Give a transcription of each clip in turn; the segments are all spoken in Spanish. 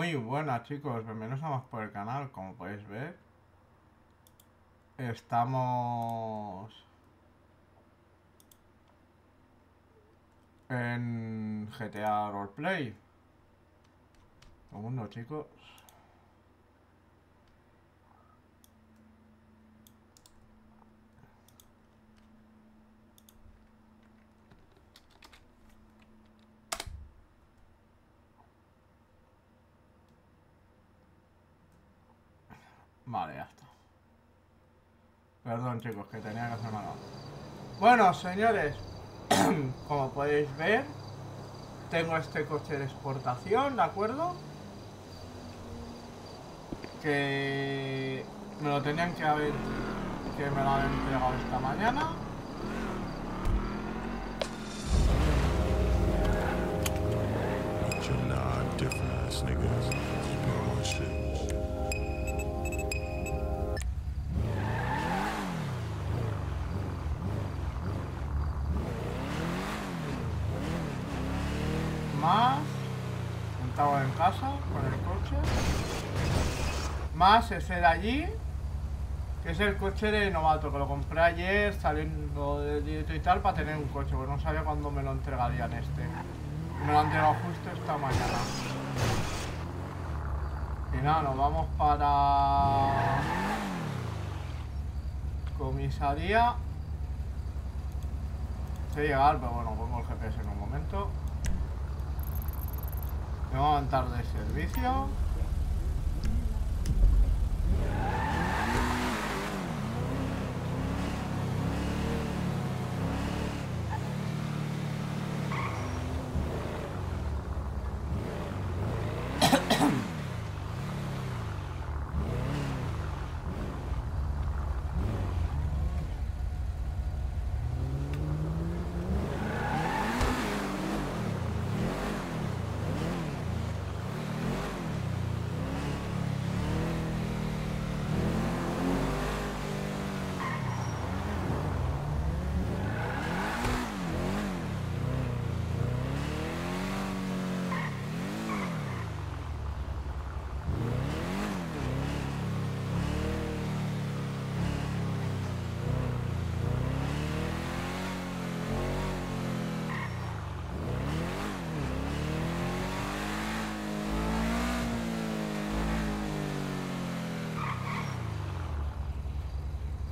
Muy buenas chicos, bienvenidos a más por el canal, como podéis ver. Estamos en GTA Roleplay. Segundo chicos. Vale, ya está. Perdón, chicos, que tenía que hacer mano. Bueno, señores, como podéis ver, tengo este coche de exportación, ¿de acuerdo? Que me lo tenían que haber... que me lo han entregado esta mañana. You're not different. Más ese de allí. Que es el coche de novato, que lo compré ayer saliendo del directo y tal para tener un coche, porque no sabía cuándo me lo entregarían este. Me lo han entregado justo esta mañana. Y nada, nos vamos para... Comisaría. Sé llegar, pero bueno, pongo el GPS en un momento. Me voy a levantar de servicio.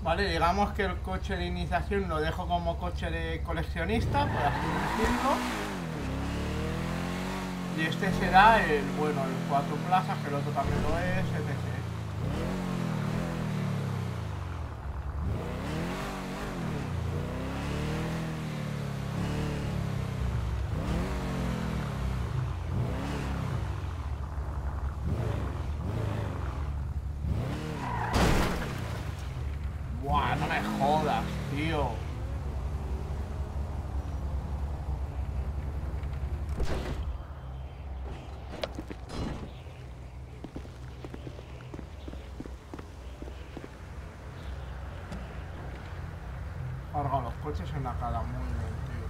Vale, digamos que el coche de iniciación lo dejo como coche de coleccionista, por así decirlo. Y este será el, bueno, el cuatro plazas, que el otro también lo es, etc. Buah, no me jodas, tío. Carga los coches en la cara, muy tío.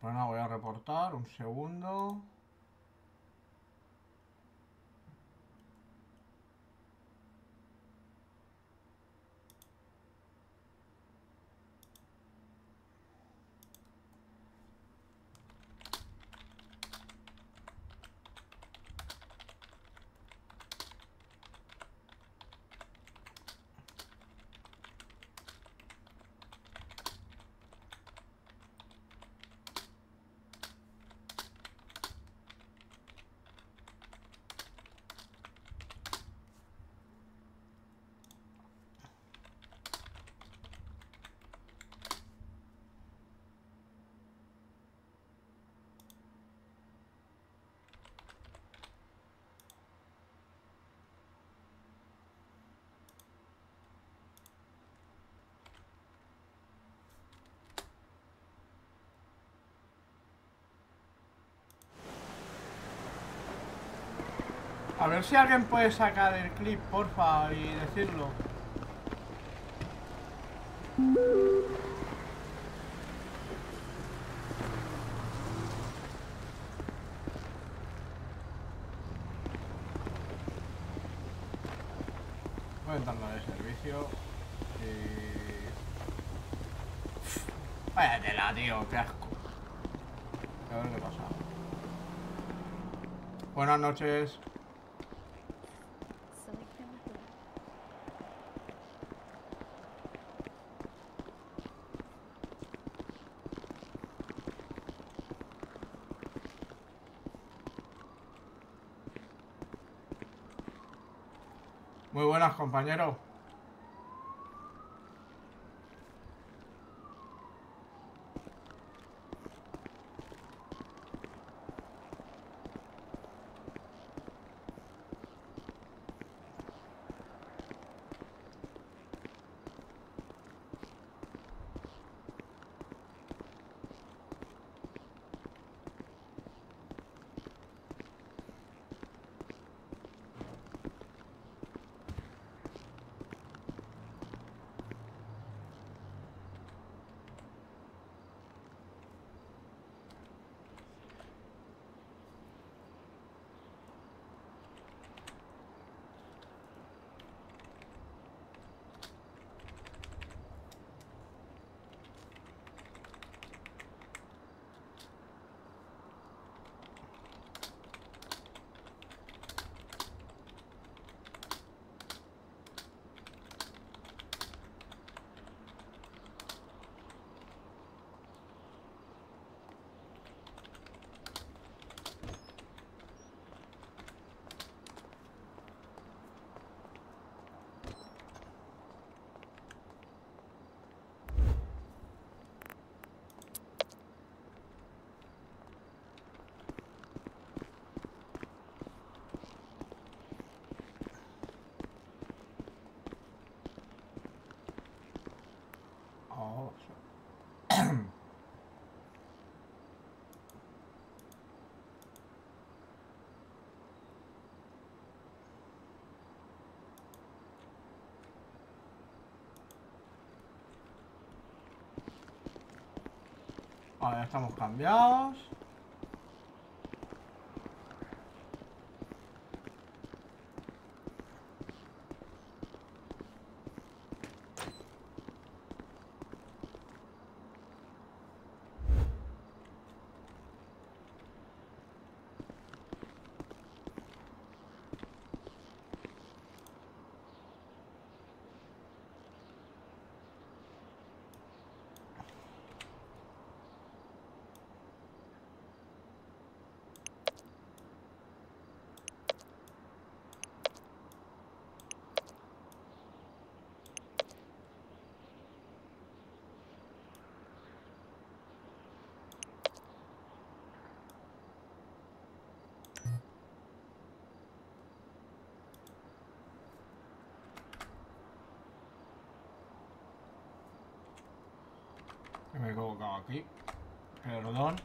Bueno, voy a reportar, un segundo. A ver si alguien puede sacar el clip, porfa, y decirlo. Voy a entrar de servicio y... Vaya tela, tío, qué asco. A ver qué pasa. Buenas noches. Muy buenas, compañero. Oh, Ya estamos cambiados. Que me he equivocado aquí. Perdón.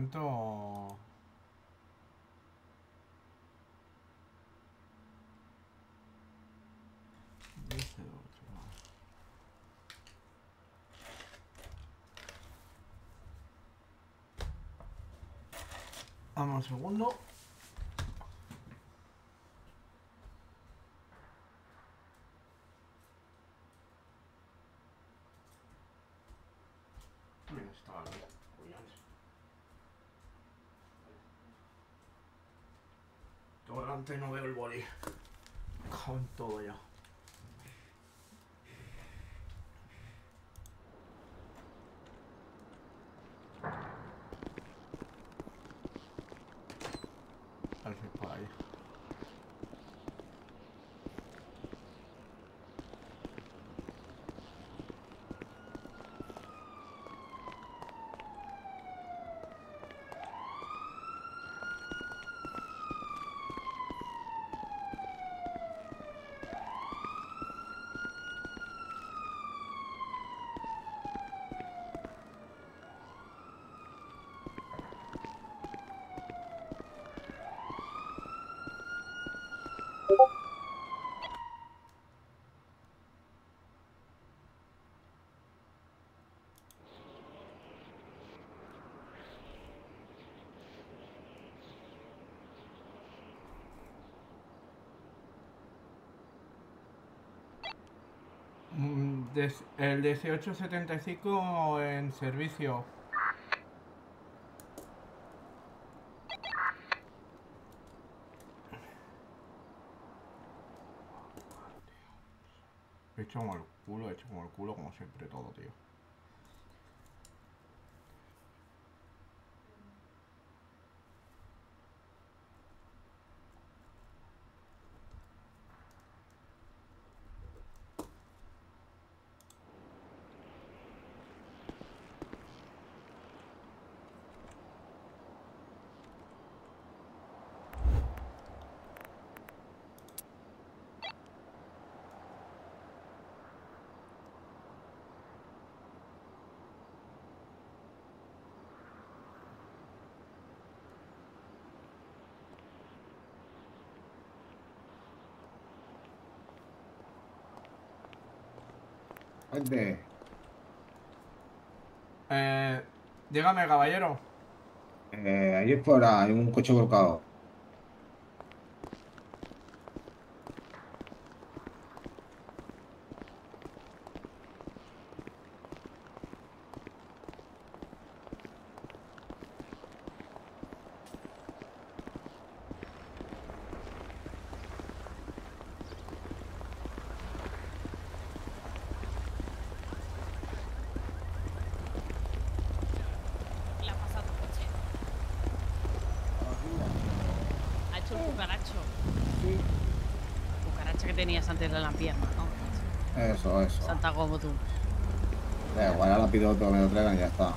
Momento. Otro. Dame un segundo. Bien, estaba bien. Coñones. Todo delante no veo el boli. Con todo ya. A ver si es por ahí. Mm, des- el 1875 en servicio. He hecho como el culo, he hecho como el culo, como siempre todo, tío. Gente, Eh, dígame, caballero. eh, ahí fuera hay un coche volcado. Le ha pasado tu coche. Ha hecho el cucaracho. Antes de la pierna, ¿no? Eso, eso. Santa como tú. Da igual, ahora pido otro que me lo traigan y ya está.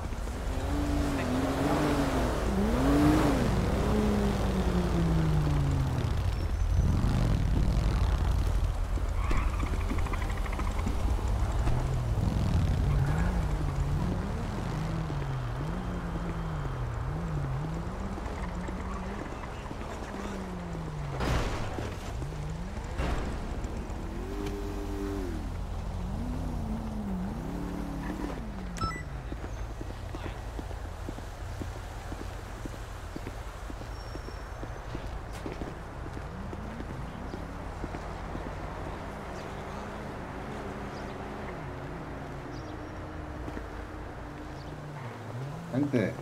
Gente,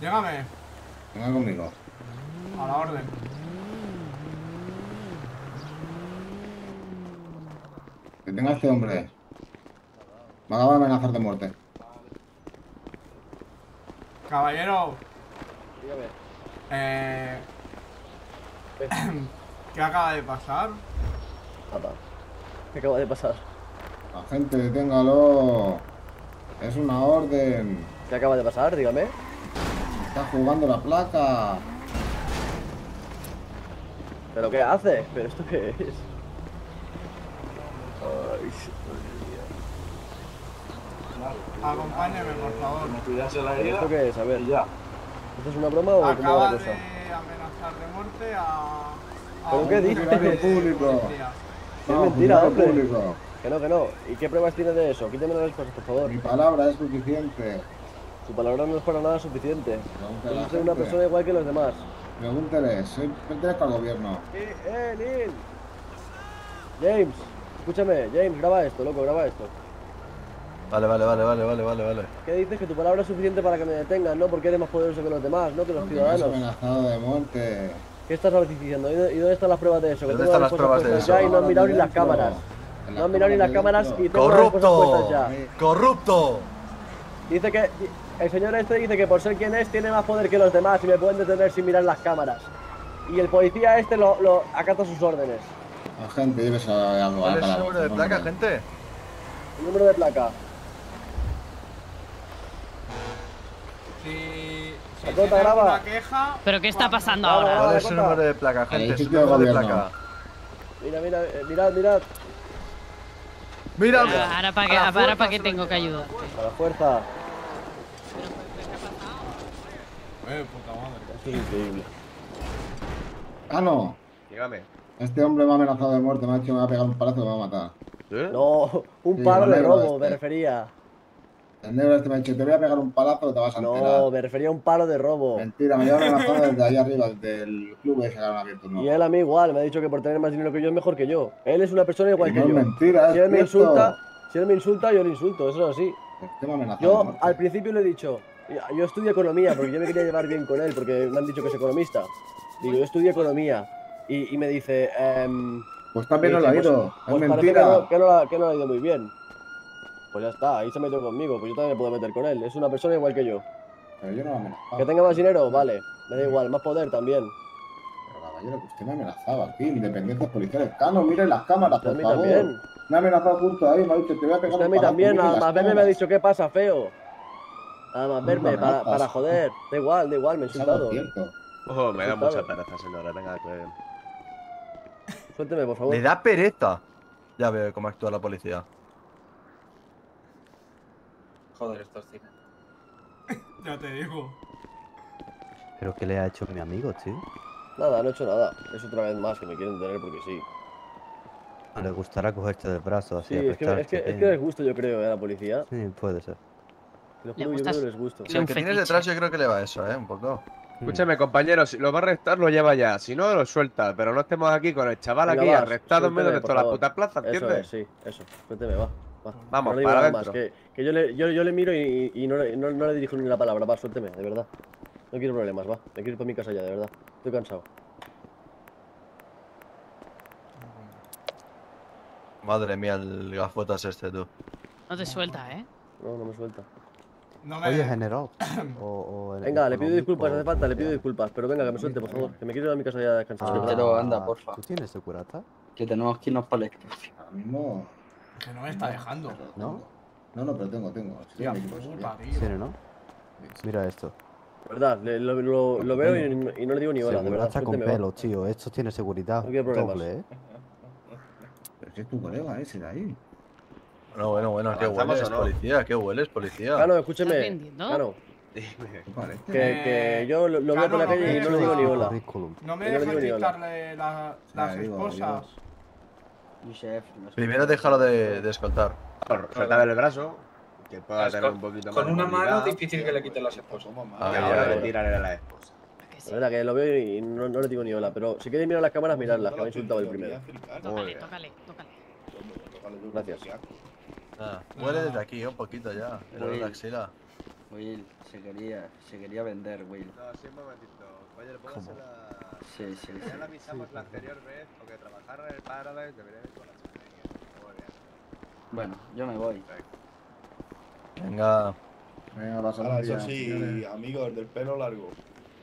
Dígame, venga conmigo. a la orden. Que tenga este hombre. Me acaba de amenazar de muerte. Caballero, Dígame. eh, ¿qué acaba de pasar? Nada. ¿Qué acaba de pasar? La gente, deténgalo. Es una orden. ¿Qué acaba de pasar? Dígame. Está jugando la placa. ¿Pero qué hace? ¿Pero esto qué es? Ay, Acompáñeme, por favor. Me cuidas la ¿pero herida ¿esto qué es? A ver. ya. ¿Esto es una broma o cómo va Acaba la de cosa? amenazar de muerte a. a ¿Pero un qué dices? Público. Es mentira, hombre. público. Que no, que no. ¿Y qué pruebas tiene de eso? Quíteme las cosas, por favor. Mi palabra es suficiente. Su palabra no es para nada suficiente. Pregúntale soy una persona igual que los demás. Pregúntele, soy pertenezco al gobierno. Eh, eh, Neil. James, escúchame, James, graba esto, loco, graba esto. Vale, vale, vale, vale, vale, vale, vale. ¿Qué dices? Que tu palabra es suficiente para que me detengan, ¿no? Porque eres más poderoso que los demás, ¿no? Que los Porque me has ciudadanos. amenazado de muerte. ¿Qué estás diciendo? ¿Y dónde están las pruebas de eso? Que ¿Dónde tengo están las cosas pruebas de puestas eso? Ya y no han mirado ni las cámaras. No han mirado ni las cámaras y tengo las cosas ¡Corrupto! puestas ya. ¡Corrupto! Dice que el señor este dice que por ser quien es tiene más poder que los demás y me pueden detener sin mirar las cámaras. Y el policía este lo, lo acata sus órdenes. Agente, lleves a algo ¿Cuál a es el número de placa, gente? El número de placa. Si. Si graba. queja. ¿Pero qué está pasando ahora? ¿Cuál es su Cota. número de placa, gente? De número de placa. Mira, mira, eh, mirad, mirad. ¡Mira! Ahora, ahora para qué, A la ahora fuerza pa' qué se lo tengo que ayudar. A la fuerza. Eh, puta madre. Esto es increíble. Ah, no. Dígame. Este hombre me ha amenazado de muerte, me ha dicho que me va a pegar un palazo y me va a matar. ¿Eh? No, un Sí, palo de robo, me este. refería. El negro este me ha dicho, te voy a pegar un palazo que te vas a enterar. No, me refería a un palo de robo. Mentira, me lleva amenazado desde ahí arriba, desde el club ese que han abierto. No. Y él a mí igual, me ha dicho que por tener más dinero que yo es mejor que yo. Él es una persona igual Y que no es yo. mentira, Si es él me insulta, si él me insulta, yo le insulto, eso es así. Este me ha amenazado de Yo al principio le he dicho, yo estudio economía porque yo me quería llevar bien con él porque me han dicho que es economista. Digo, yo estudio economía. Y, y me dice, ehm, Pues también no me lo ha ido. pues- es pues mentira. Que no, que, no, que no le ha ido muy bien. Pues ya está, ahí se metió conmigo, pues yo también me puedo meter con él. Es una persona igual que yo. Pero yo no lo he amenazado. Que tenga más dinero, vale, me da igual, más poder también. Pero caballero, que usted me ha amenazado aquí, independencias policiales. Cano, miren las cámaras, Usted a por mí favor. también. Me ha amenazado justo ahí, me ha dicho, te voy a pegar Usted a un mí también, miren nada las más verme me ha dicho, ¿qué pasa, feo? Nada más verme, me para, para joder. Da igual, da igual, me he insultado. Ojo, me da mucha pereza, señora. Venga, que. Suélteme, por favor. Le da pereza. Ya veo cómo actúa la policía. Joder, estos cines. Ya te digo. ¿Pero qué le ha hecho mi amigo, tío? Nada, no he hecho nada. Es otra vez más que me quieren tener porque sí. Le gustará cogerte del brazo así. Sí, es que, es que, es que les gusto, yo creo, ¿eh? a la policía. Sí, puede ser. Lo juro, yo creo que les gusto. Si tienes detrás yo creo que le va eso, ¿eh? Un poco. Escúchame, compañero, si lo va a arrestar, lo lleva ya. Si no, lo suelta. Pero no estemos aquí con el chaval aquí va, arrestado en medio suélteme, de por toda la favor. puta plaza, Eso ¿entiendes? es, sí, eso. Cuénteme, va. va. Vamos, no para adentro. que, que yo, le, yo, yo le miro y, y no, le- no, no le dirijo ni la palabra. Va, suélteme, de verdad. No quiero problemas, va. Me quiero ir para mi casa ya, de verdad. Estoy cansado. Madre mía, el gafotas este, tú. No te suelta, ¿eh? No, no me suelta. No me. Oye, general. O, o el Venga, le pido disculpas, no hace falta, le pido disculpas. Pero venga, que me suelte, por favor. Que me quiero ir a mi casa ya a descansar. de Ah, verdad. Pero anda, porfa. ¿Tú tienes de curata? Que tenemos que irnos para el Ahora mismo. Que no me está dejando. ¿No? No, no, pero tengo, tengo. Sí. Sí, ¿no? Mira esto. Verdad, le- lo, lo, lo veo y, y no le digo ni hola, de verdad. Seguridad con Suélteme, va. pelo, tío. Esto tiene seguridad No doble, ¿eh? Pero si es tu colega ese de ahí. Bueno, bueno, bueno, ¿qué ¿Avanzamos hueles, no? policía? ¿Qué hueles, policía? Cano, ¿Estás escúcheme. Cano, Dime. ¿Qué parece? que, que yo lo, lo veo por la calle y no le digo ni hola. No me Yo no le dejas digo ni hola. dictarle la- las esposas. Mi chef. no. Primero déjalo de, de escoltar. Suéltame el brazo. Que pueda Con- tener un poquito más Con una mano movilidad. es difícil que le quiten las esposas. Ah, Y ahora le tiraré a la esposa. La verdad que lo veo y no, no le digo ni hola. Pero si queréis mirar las cámaras, miradlas, que me ha insultado el primero. Tócale, tócale, tócale. Gracias. Ah, huele desde aquí, un poquito ya. El olor a axila. Will, se quería, se quería vender, Will. No, sí, un momentito. Oye, ¿le puedo ¿Cómo? hacer la...? Sí, sí, sí. Ya le avisamos la anterior vez, porque trabajar en el Paradise debería ir con la chica. Bueno, yo me voy. Venga. Venga, vas a Ahora, la eso sí, señores. amigo, el del pelo largo.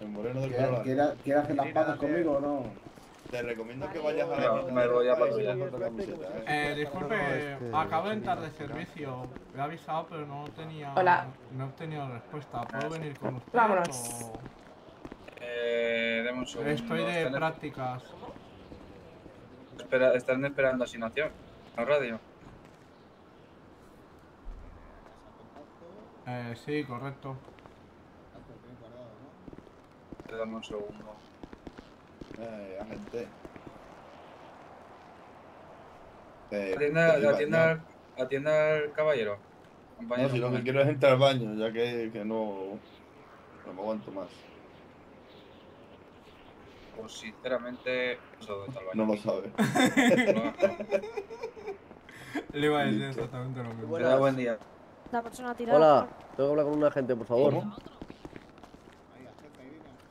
El moreno del pelo ¿Quiere, largo. quiere, quiere hacer las paces conmigo o no? Te recomiendo que vayas a la No, me voy a patrullar. con tu camiseta, ¿eh? Disculpe, Este, acabo de entrar de servicio. Le he avisado, pero no tenía. Hola. No he obtenido respuesta. ¿Puedo venir con usted? Vámonos. o- Eh, deme un segundo. Estoy de Están- prácticas. espera- están esperando asignación. La radio. Eh, sí, correcto. Dame un segundo. Eh, agente. Eh, Atienda, ya. al- atienda al caballero. No, si lo que quiero es entrar al baño, ya que, que no, no me aguanto más. Pues sinceramente, no sé dónde está el baño. No lo sabe. Le iba a decir exactamente lo mismo. Buen día. La persona tirada. Hola, tengo que hablar con un agente, por favor. ¿Cómo?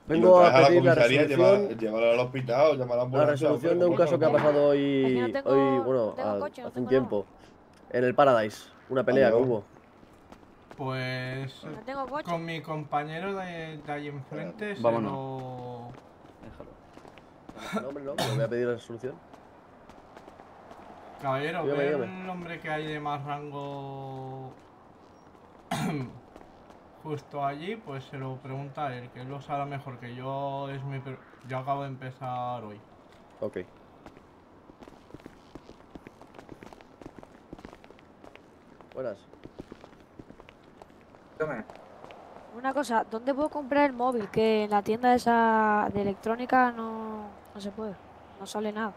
Vengo a pedir la comisaría, resolución, lleva- Llévalo al hospital o llamar a la la resolución de un caso que ha pasado Es hoy, que no tengo- hoy no bueno, tengo a- coche, no hace un tiempo. En el Paradise, una pelea que hubo. Pues No tengo coche. con mi compañero de, de ahí enfrente se Vámonos. lo... Déjalo. No, hombre, no, voy a pedir la resolución. Caballero, ve el hombre que hay de más rango justo allí, pues se lo pregunta a él, que él lo sabe mejor que yo. Es mi yo acabo de empezar hoy. Ok. Buenas. Dígame. Una cosa, ¿dónde puedo comprar el móvil? Que en la tienda esa de electrónica no, no se puede. No sale nada.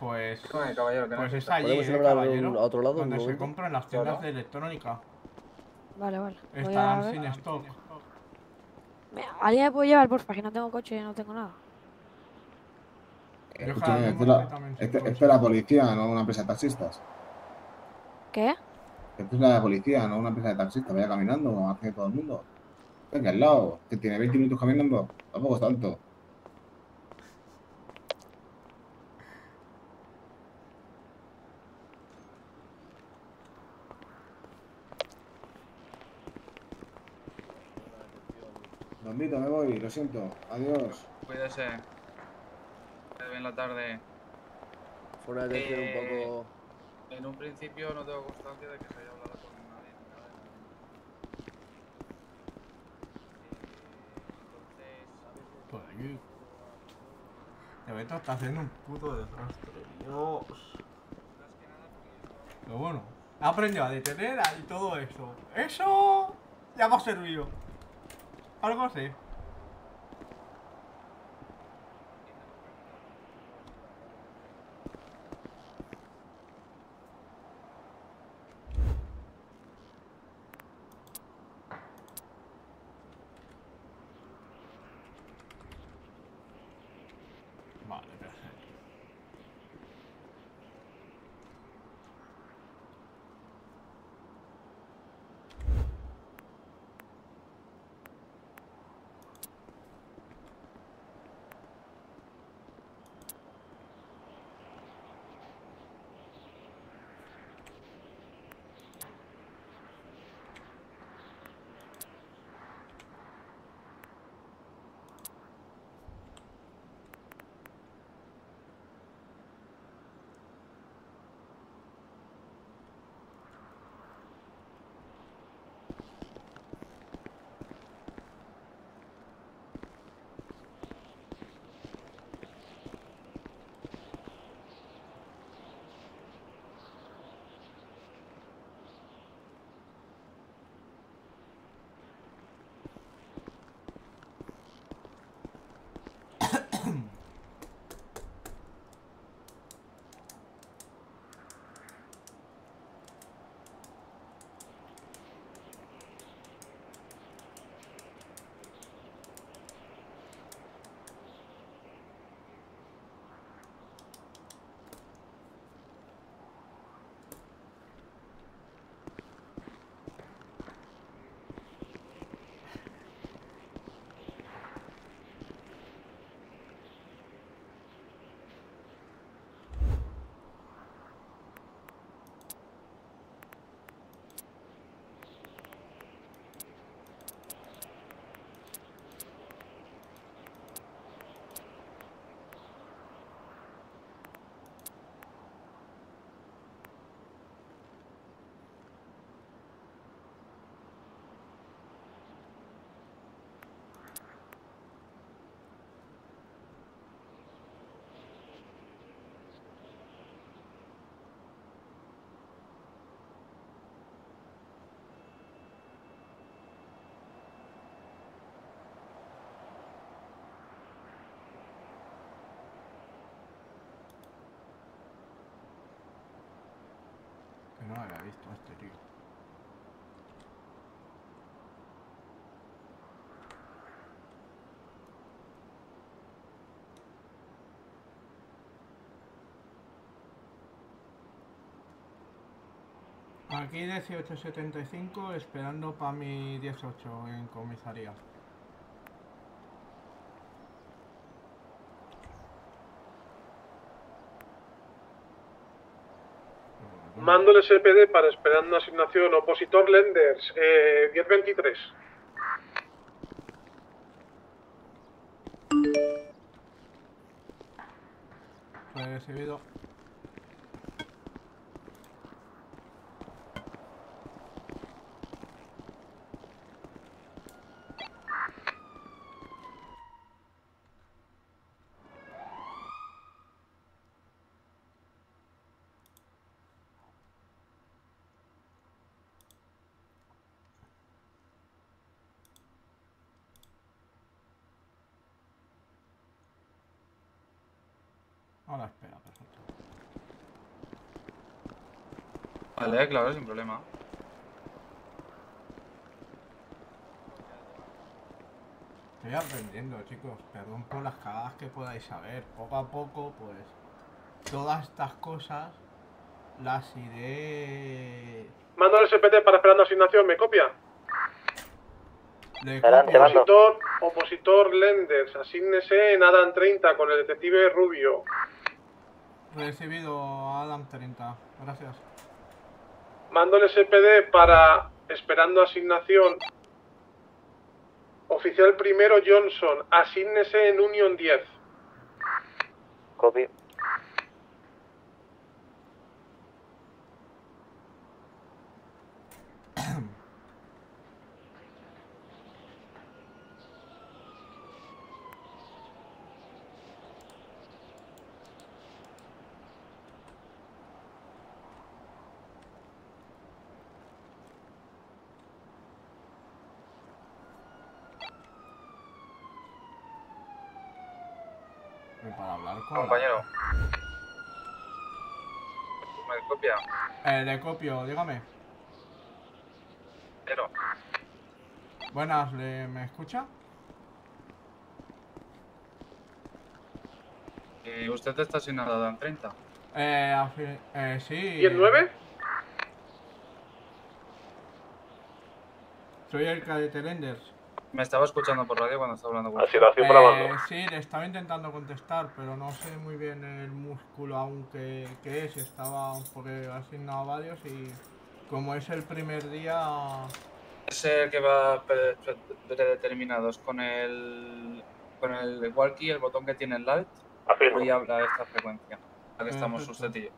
Pues, Dígame, caballero, que pues es necesita. allí, ¿Podemos eh, ir a hablar a caballero, un- a otro lado donde se compran las tiendas Claro. de electrónica. Vale, vale. Voy a Estarán ver. sin stock. ¿Alguien me puede llevar, porfa? Que no tengo coche y no tengo nada. Yo Escúchame, esto la, este- esto es la policía, no una empresa de taxistas. ¿Qué? Esto es la policía, no una empresa de taxistas. Vaya caminando, como hace todo el mundo. Venga, al lado, que tiene 20 minutos caminando. Tampoco es tanto. Vito, me voy, lo siento. Adiós. Cuídese. Que bien la tarde. Fue una detención Eh, un poco. En un principio no tengo constancia de que se haya hablado con nadie. ni nada. Eh, Entonces, Por aquí. Está haciendo un puto desastre, Dios. Pero bueno, ha aprendido a detener y todo eso. Eso ya me ha servido. Algo así. Vale, visto este tío. Aquí 1875 esperando para mi 18 en comisaría. Mando el SPD para esperando asignación opositor Lenders, eh, 1023. Recibido. Ahora espera, perfecto. Vale, claro, sin problema. Estoy aprendiendo, chicos. Perdón por las cagadas que podáis saber. Poco a poco, pues, todas estas cosas las iré... Mando el SPD para esperando asignación, ¿me copia? Le Adelante. Opositor, opositor Lenders, asígnese en Adam 30 con el detective Rubio. Recibido Adam 30. Gracias. Mando SPD para esperando asignación. Oficial primero Johnson, asígnese en Union 10. Copy. Compañero. ¿Me copia? Eh, le copio, dígame. Pero. Buenas, ¿le- ¿me escucha? ¿Y usted está asignado a Dan 30? Eh, afi- eh, sí. ¿10-9? Soy el cadete Lenders. Me estaba escuchando por radio cuando estaba hablando con para Eh, sí, le estaba intentando contestar, pero no sé muy bien el músculo aún que, que es. Estaba porque asignado a varios y como es el primer día... Es el que va pre- pre- predeterminados con el con el walkie, el botón que tiene el light. Afirmo. Voy a hablar a esta frecuencia. La que estamos usted y yo.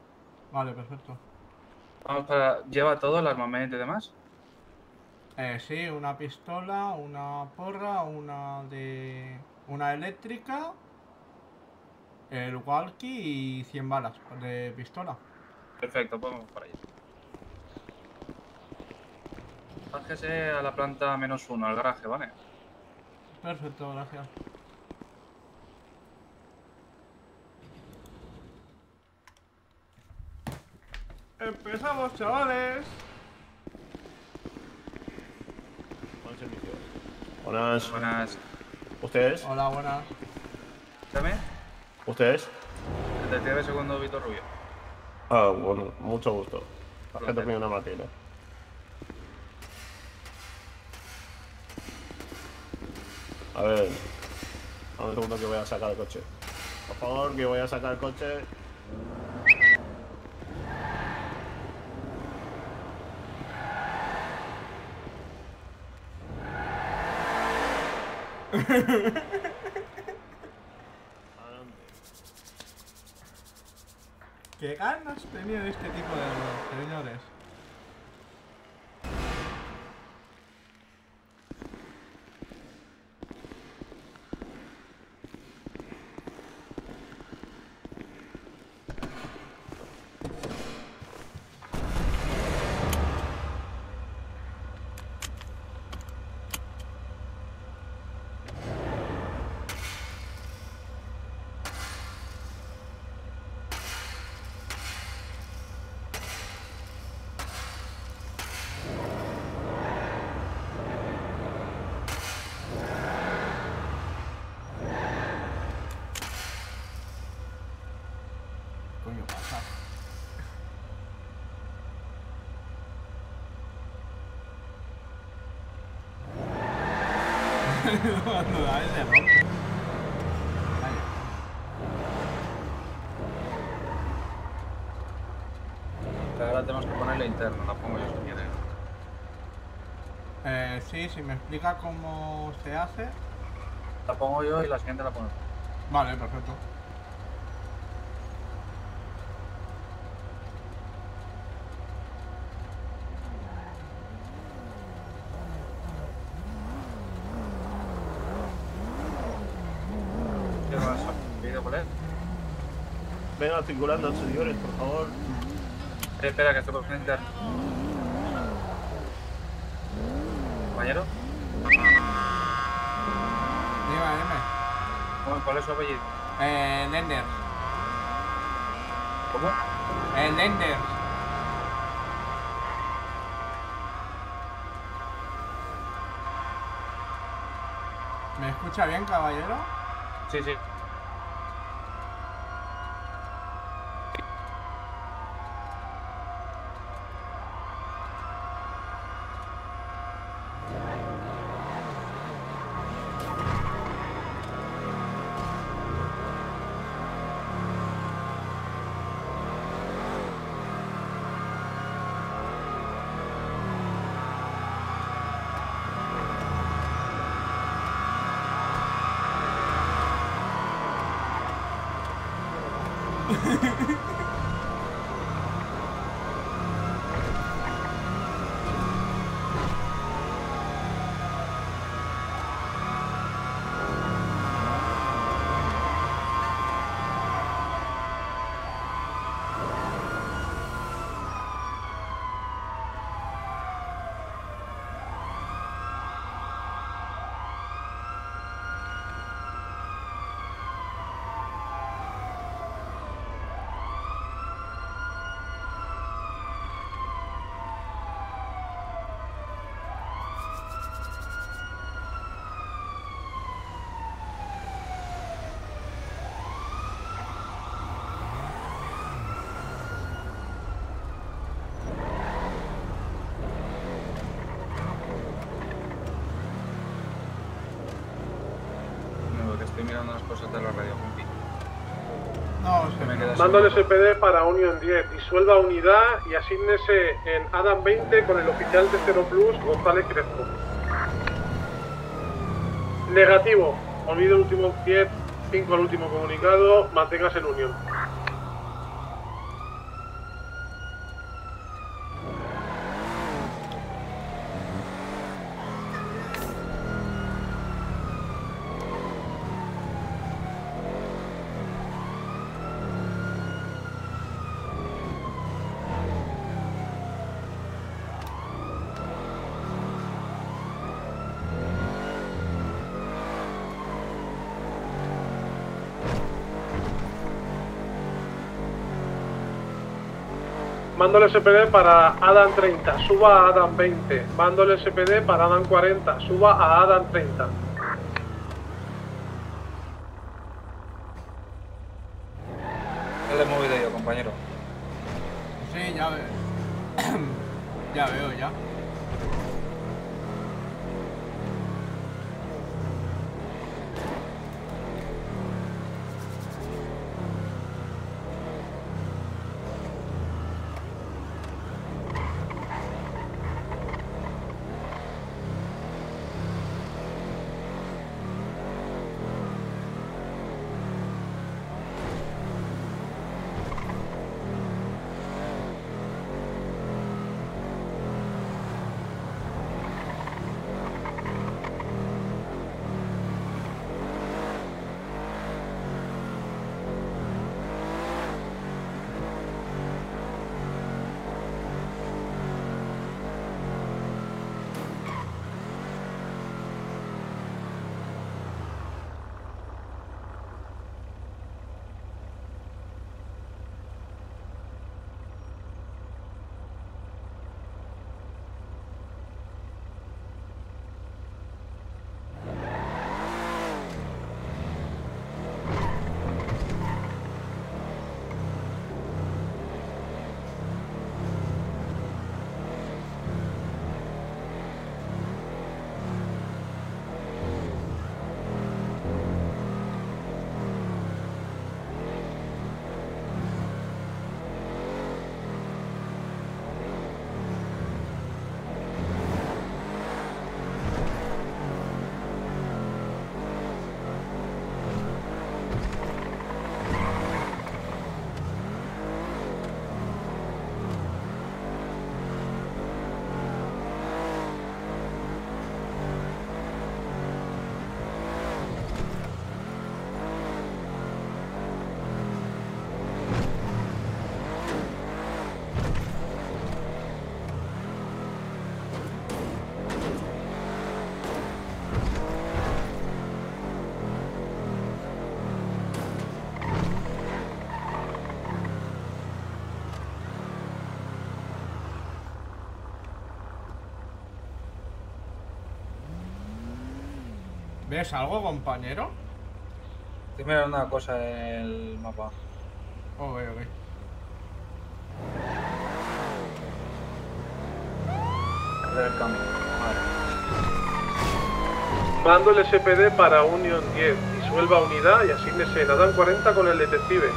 Vale, perfecto. Vamos para. ¿Lleva todo, el armamento y demás? Eh, sí, una pistola, una porra, una de... una eléctrica, el walkie y 100 balas de pistola. Perfecto, pues vamos para allá. Bájese a la planta menos uno, al garaje, ¿vale? Perfecto, gracias. Empezamos, chavales. Buen servicio. Buenas. Buenas. ¿Ustedes? Hola, buenas. ¿Dame? ¿Ustedes? Detective segundo Víctor Rubio. Ah, bueno, mucho gusto. La gente Placer. mía una matina. A ver. A un segundo que voy a sacar el coche. Por favor, que voy a sacar el coche. ¿Qué ganas tenía este tipo de señores? Sí, si me explica cómo se hace. La pongo yo y la siguiente la pongo. Vale, perfecto. ¿Qué? ¿Pedido por él? Venga, circulando, señores, por favor. Eh, espera, que estoy por interno. Dime, dime. ¿cuál- ¿cuál es su apellido? Eh, Lenders. ¿Cómo? Eh, Lenders. ¿Me escucha bien, caballero? Sí, sí. Sin- SPD para Union 10. Disuelva unidad y asígnese en Adam 20 con el oficial de 0 Plus, González Crespo. Negativo. Olvide el último 10, 5 el último comunicado, manténgase en Unión. Mando el SPD para Adam 30, suba a Adam 20. Mando el SPD para Adam 40, suba a Adam 30. ¿Ves algo, compañero? Estoy mirando una cosa en el mapa. Oh, veo. Del camino. Vale. Mando el SPD para Union 10. Disuelva unidad y asígnese en Adam 40 con el detective.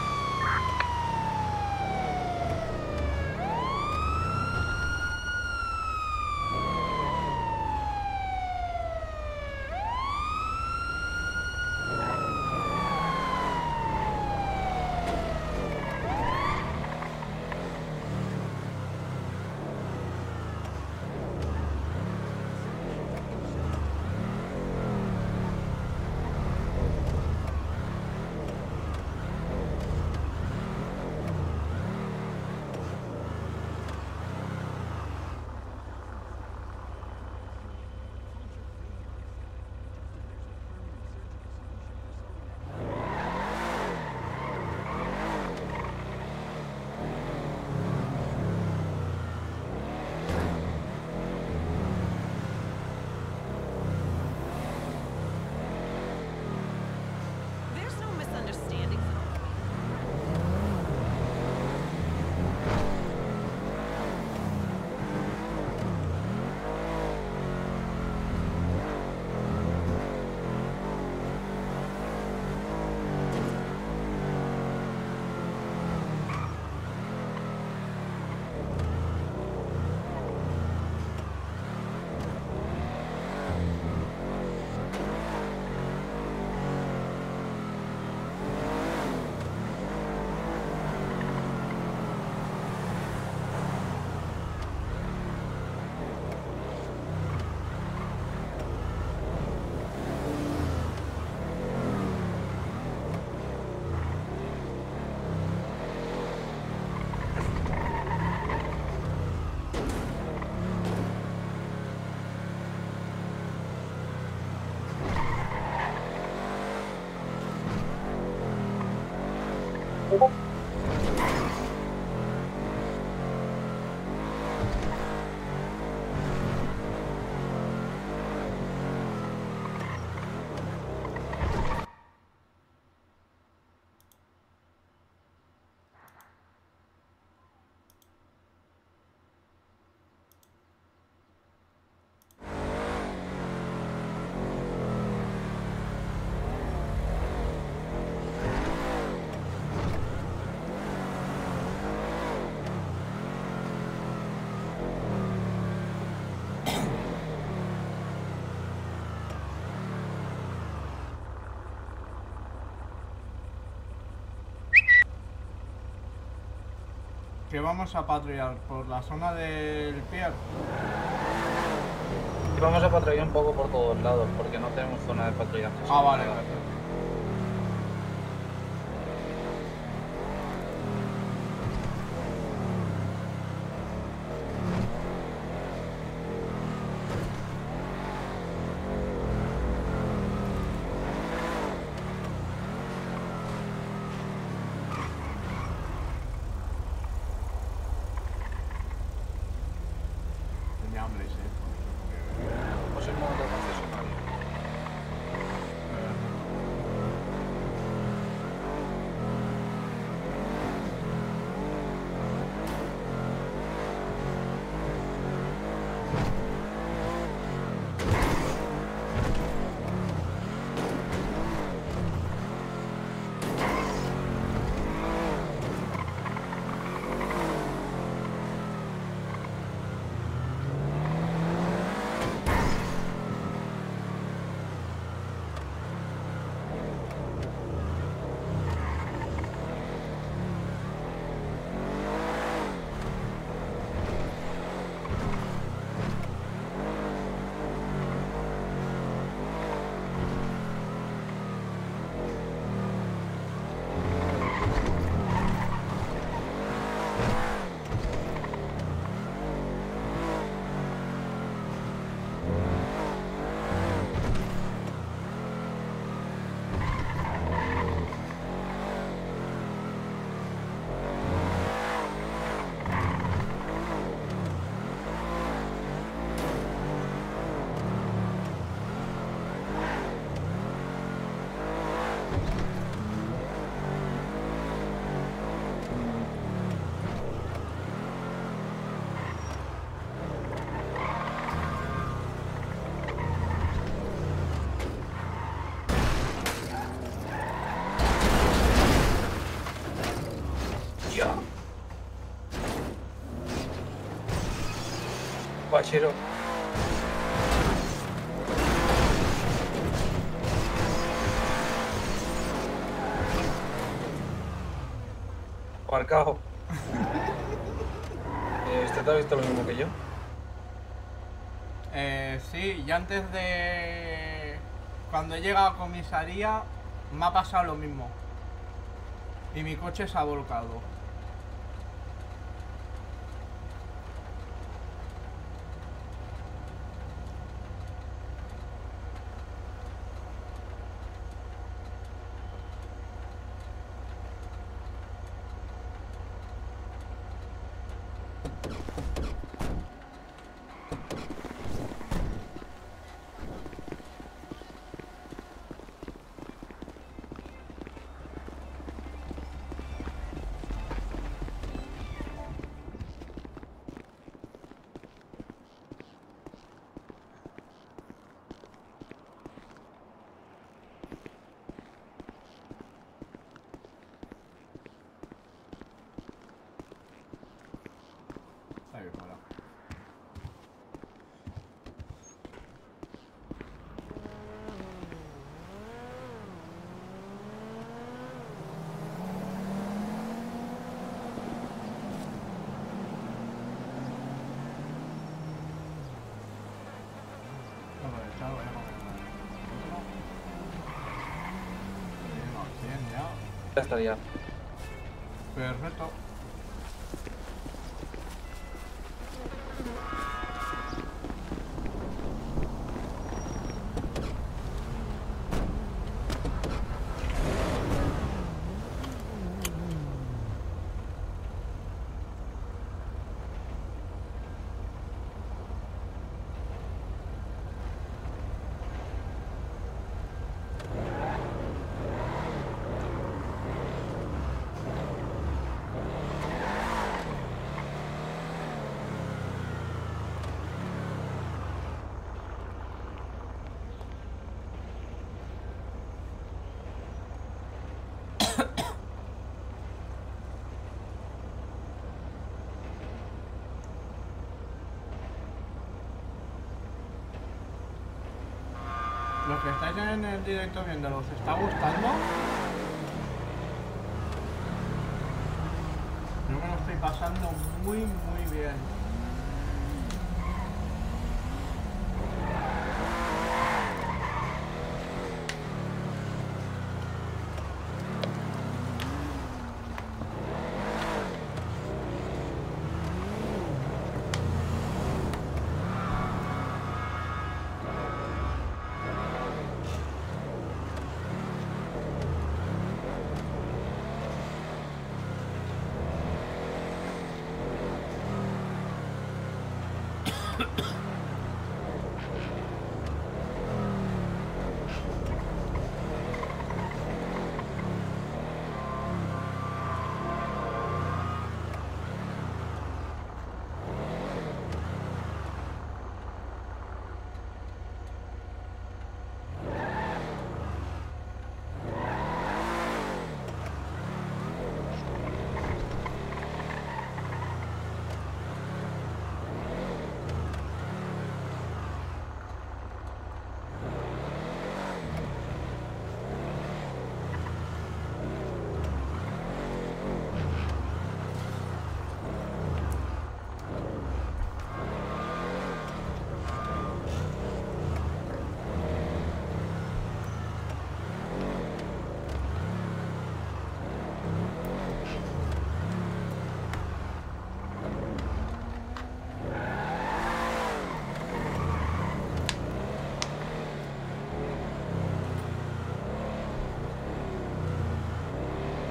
Que vamos a patrullar por la zona del pier. Y vamos a patrullar un poco por todos lados, porque no tenemos zona de patrullaje. Ah, vale, perfecto. Bachero. Marcado. Eh, ¿Este te ha visto lo mismo que yo? Eh, sí, y antes de... Cuando he llegado a comisaría me ha pasado lo mismo. Y mi coche se ha volcado. Ya estaría. Perfecto. Los que estáis en el directo viendo, ¿os está gustando? Creo que lo estoy pasando muy, muy bien.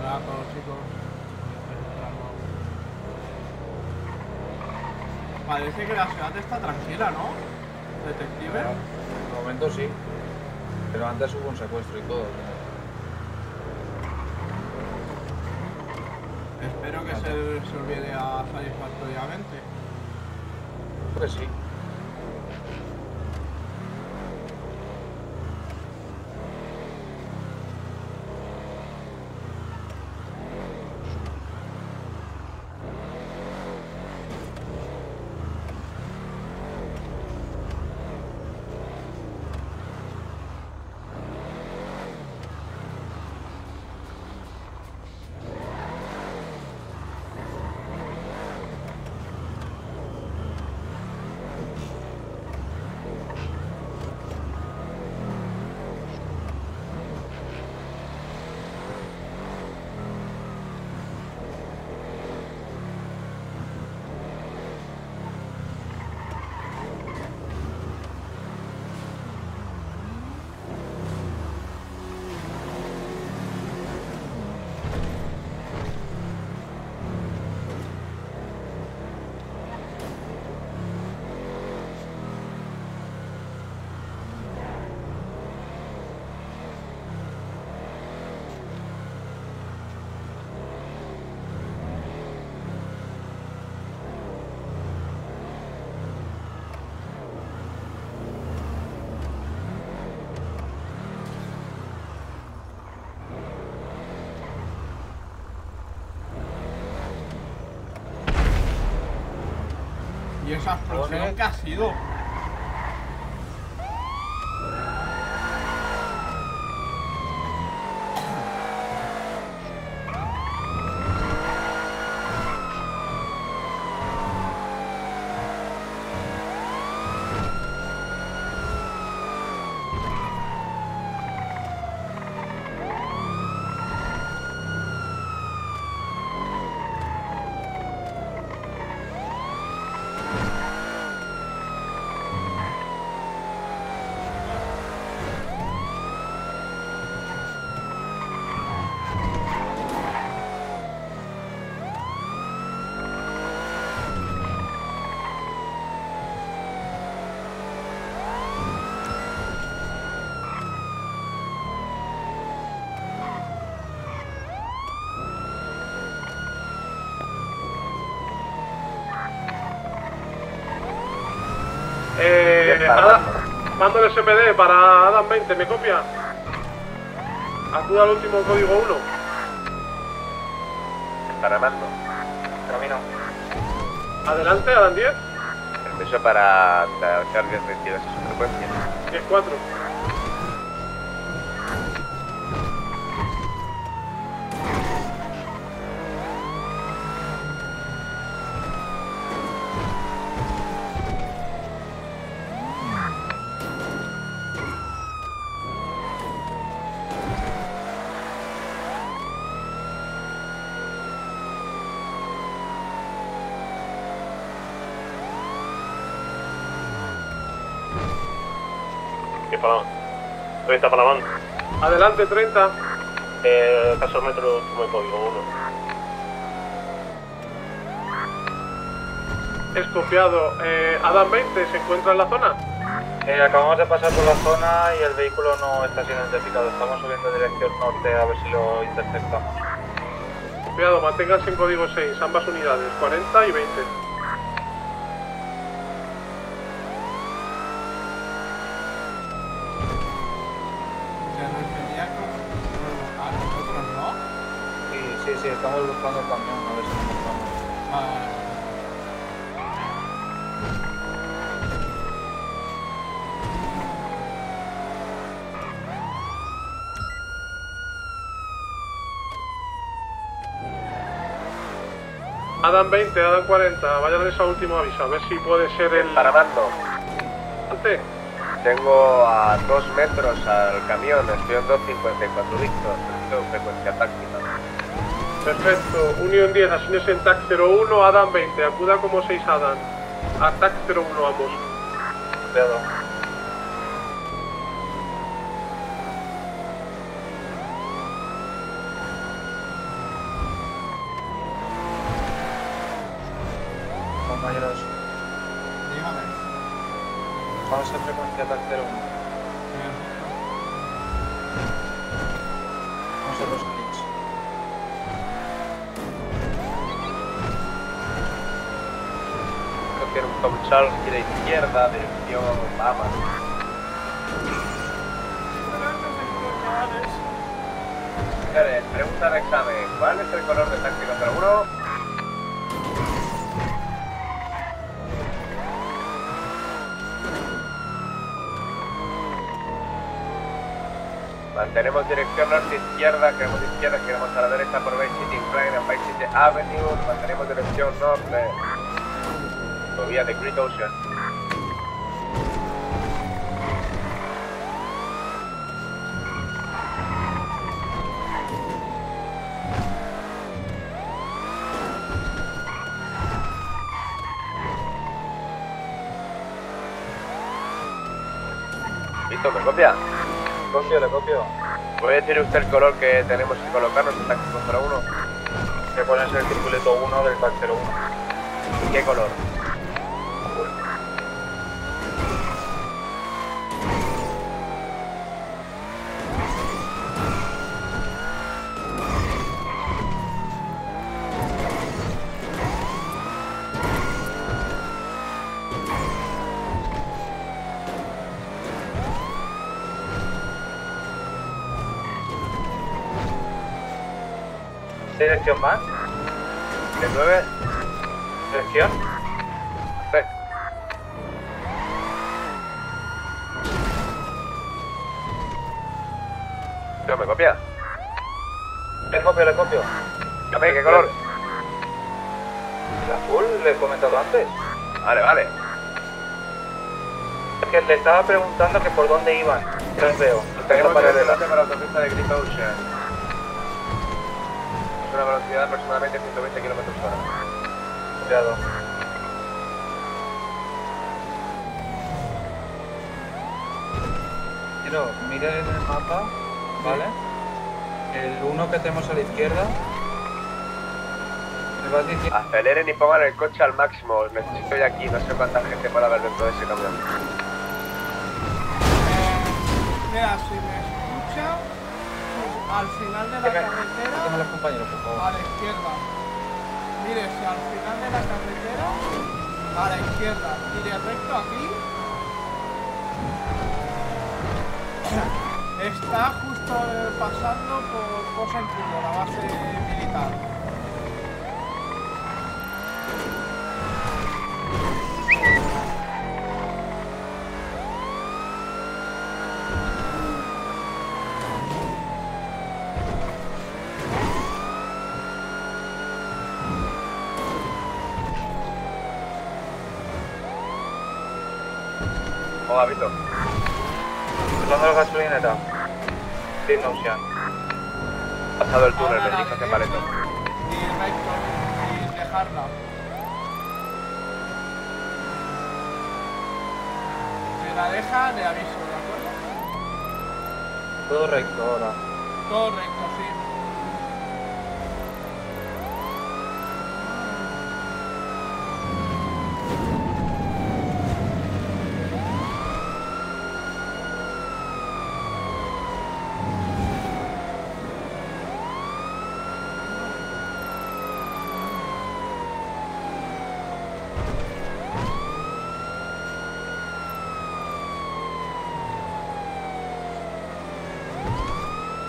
Hola a todos chicos. Parece que la ciudad está tranquila, ¿no? Detective. De momento sí. Pero antes hubo un secuestro y todo. Espero que se, se olvide a satisfactoriamente. Pues sí. ¿Y esa explosión qué ha sido? Adam, mando el SPD para Adam 20, ¿me copia? Acuda al último código 1. Para mando. Camino. Adelante, Adam 10. Permiso para cargas retiras a su frecuencia. 10 Adelante, 30. Eh, caso metro, último código 1. Es copiado. Eh, Adam 20, ¿se encuentra en la zona? Eh, acabamos de pasar por la zona y el vehículo no está siendo identificado. Estamos subiendo en dirección norte a ver si lo interceptamos. Copiado, manténganse en código 6, ambas unidades, 40 y 20. Ya nos tenía como... A nosotros, ¿no? Sí, sí, sí, estamos buscando el camión, a ver si lo encontramos. Vale. Adam 20, Adam 40, vayan a ese último aviso, a ver si puede ser el... Para mando. Adelante. Tengo a 2 metros al camión, estoy en 254 Víctor, necesito frecuencia táctica. Perfecto, Unión 10, asines en TAC 01, Adam 20, acuda como 6 Adam. A TAC 01 ambos. Cuidado. Compañeros, Dígame. vamos a frecuencia TAC 01. Vamos a los glitch. Creo que era un Comsal gira pregunta de examen. ¿Cuál es el color del táctico 01? Mantenemos dirección norte-izquierda, queremos izquierda, queremos a la derecha por Bay City Plain, en Bay City Avenue, mantenemos dirección norte, por vía de Great Ocean. Copia? Copio, le copio. ¿Puede decir usted el color que tenemos que colocarnos en táctico 01? Que pones el circulito 1 del TAC 01. ¿Y qué color? Le estaba preguntando que por dónde iban. No los veo. Tenemos norte para la autopista de Great Ocean. Es una velocidad de aproximadamente 120 kilómetros hora. Cuidado. Quiero, mire en el mapa, ¿vale? El uno que tenemos a la izquierda. Aceleren y pongan el coche al máximo. Necesito ya aquí, no sé cuánta gente puede haber dentro de ese camión. Si me escucha, al final de la carretera, Déjame los compañeros, por favor. a la izquierda. Mire, si al final de la carretera, a la izquierda, tire recto aquí, está justo eh, pasando por Cosa Incluso, la base militar. Hola, Vito. Cruzando la gasolinera. Sin Ocean. Pasado el túnel, me dijo que paleto. Y recto, y dejarla. Si la deja, le aviso, ¿de acuerdo? Todo recto ahora. Todo recto, sí.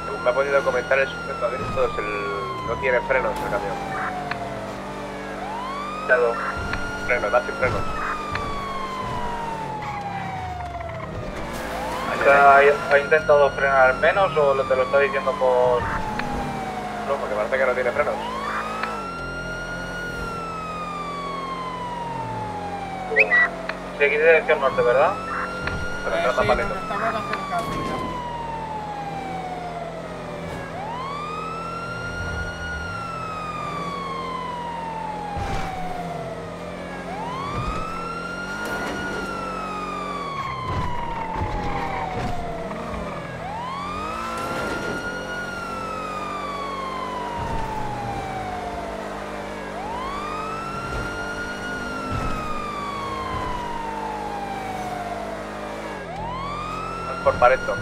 Según me ha podido comentar el sujeto adentro, es el... no tiene frenos el camión. Cuidado. Frenos, da sin frenos. ¿Ha, ha intentado frenar menos o te lo está diciendo por.? No, porque parece que no tiene frenos. Seguir dirección norte, ¿verdad? Pero Eh, trata sí, paleto. nos estamos acercando ya. Por Pareto.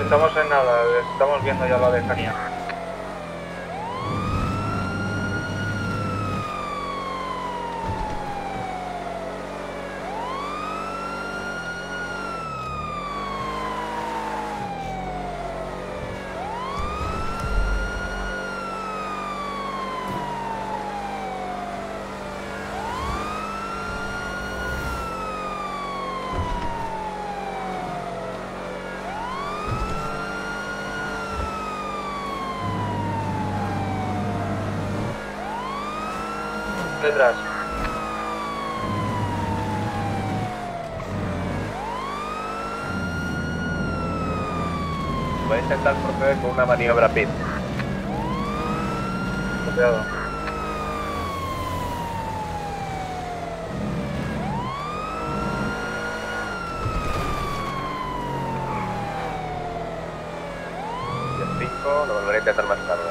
Estamos en nada, viendo ya la lejanía. Detrás. Voy a intentar proceder con una maniobra pit. 5 lo volveré a intentar más tarde.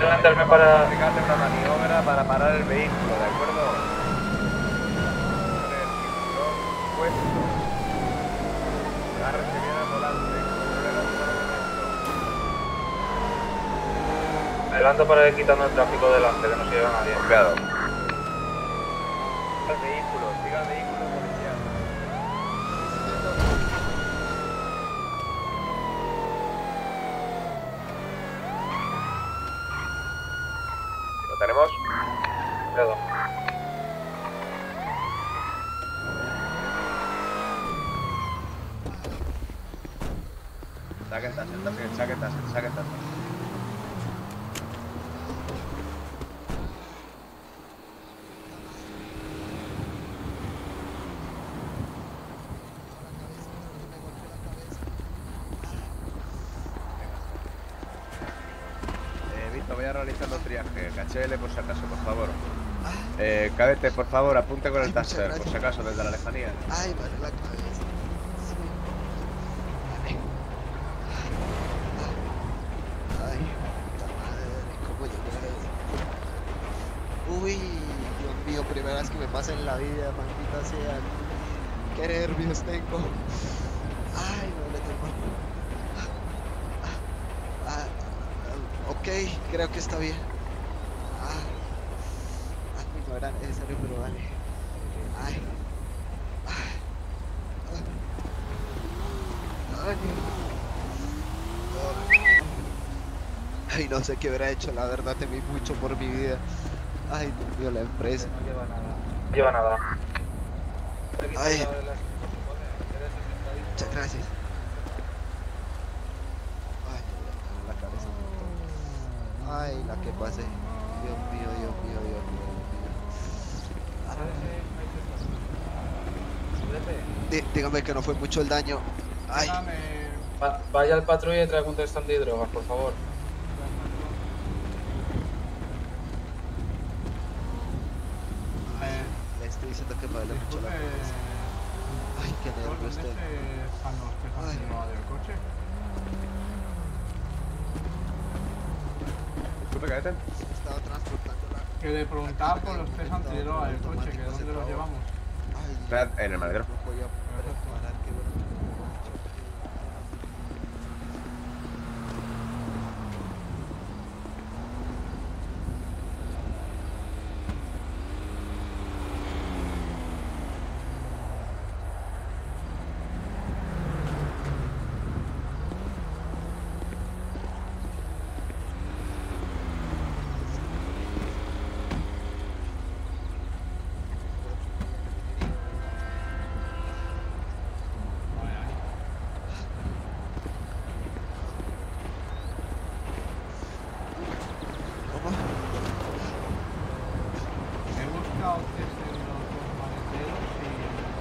Levantarme para. Aplicarle una maniobra para parar el vehículo, ¿de acuerdo? Poner el puesto. Al volante. para ir quitando el tráfico delante, que no se lleva nadie. Cuidado. El vehículo, siga el vehículo policial. ¿Lo tenemos? Cuidado. Saque el taser, saque, saque el taser, saque el taser. Eh, Vito, voy a realizar los triaje. Cachele por si acaso, por favor. Eh, cadete, por favor, apunte con el taser, por si acaso, desde la lejanía. Ay, vale, la cabeza. Ay, puta madre, ¿cómo llegué? Uy, Dios mío, primera vez que me pasa en la vida, maldita sea. Qué nervios tengo. Ay, me duele el cuerpo. Ah, ah, ok, creo que está bien. Ah, ah, uy, no era necesario, pero vale. Ay. Ay. Ay, no sé qué hubiera hecho, la verdad temí mucho por mi vida. Ay, Dios mío, la empresa. No lleva nada. Lleva nada. Ay. Muchas gracias. Ay, la cabeza. Ay, la que pasé. Dios mío, Dios mío, Dios mío, Dios mío. Dí- dígame que no fue mucho el daño. Ay. Va- vaya al patrulla y traiga un testante de drogas, por favor. Le estoy diciendo que me duele mucho la cabeza. Ay, qué nervios tengo. están los test antidroga del coche? Disculpe, cadete. Estaba transportando la... Que le preguntaba por los test antidroga del coche, que dónde los llevamos. Esperad, en el maletero. Voy a preparar, qué bueno. He buscado test en los dos maleteros y...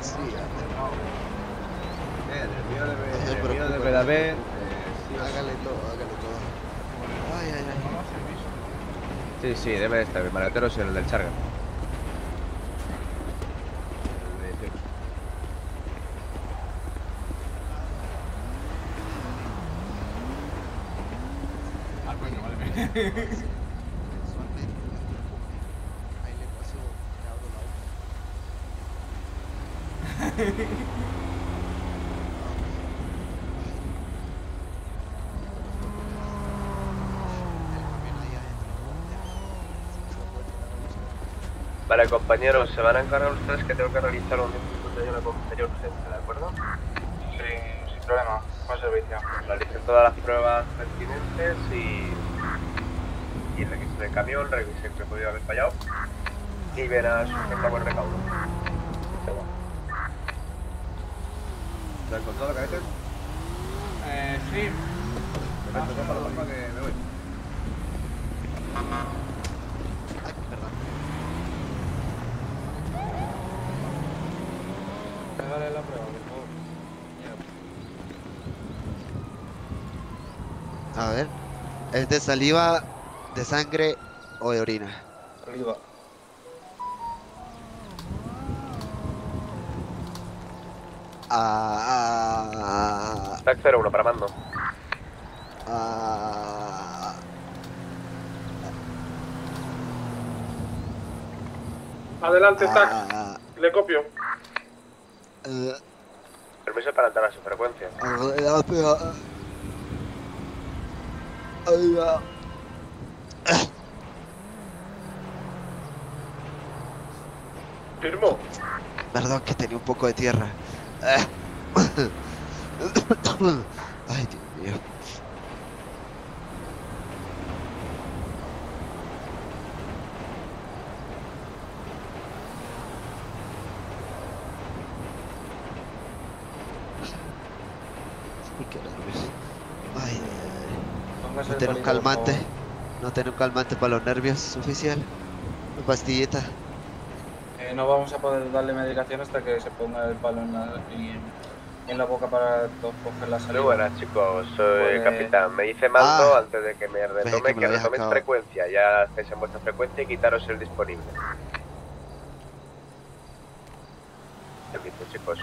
Sí, Bien, el mío debe, No se el mío preocupe, debe de haber. eh, sí o sí. Hágale todo, hágale todo. Ay, ay, ay. No los he visto. Sí, debe de estar. El maletero es el del Charger. El de 18. Ah, coño, vale. Mensualmente. Ahí le paso, le abro la Vale, compañeros, se van a encargar ustedes que tengo que realizar un instituto de una comisaría urgente, ¿de acuerdo? Sin, sin problema. Con servicio. Realicen todas las pruebas pertinentes y. y revisen el camión, revisen que podría haber fallado. Y verás sujeto a buen recaudo. ¿Lo has encontrado, cadete? Eh, sí. Perfecto, cómpalo, porfa, que me voy. Ay, perdón. Pégale la prueba, por favor. A ver. ¿Es de saliva, de sangre o de orina? Arriba. Ah, Tac 01 para mando. ah, Adelante, TAC. ah, Le copio. eh, Permiso para entrar a su frecuencia. ah, ah, ah, ay, ah. Firmo. Perdón que tenía un poco de tierra. Ay, Dios mío. Ay, qué nervios. No tiene un pelito, por calmante. No tiene un calmante para los nervios, oficial. Una pastillita. Eh, no vamos a poder darle medicación hasta que se ponga el palo en la, en, en la boca para coger la Muy saliva. buenas chicos, soy Puede- capitán. Me dice Mando Ah. antes de que me retome que me acabado. frecuencia. Ya estáis en vuestra frecuencia y quitaros el disponible. Servicio chicos.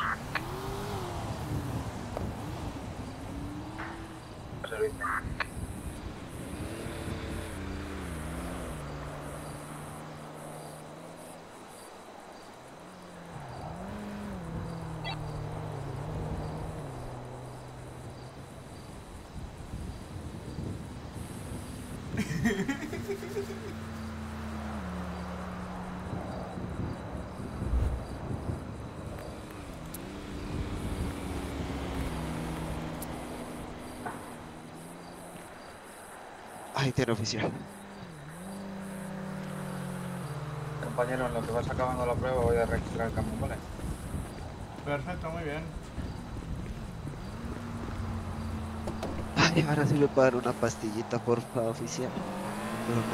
Servicio. Oficial. Compañero, en lo que vas acabando la prueba voy a registrar el camión, ¿vale? Perfecto, muy bien. Ay, ahora sí me puede dar una pastillita, por favor, oficial. Los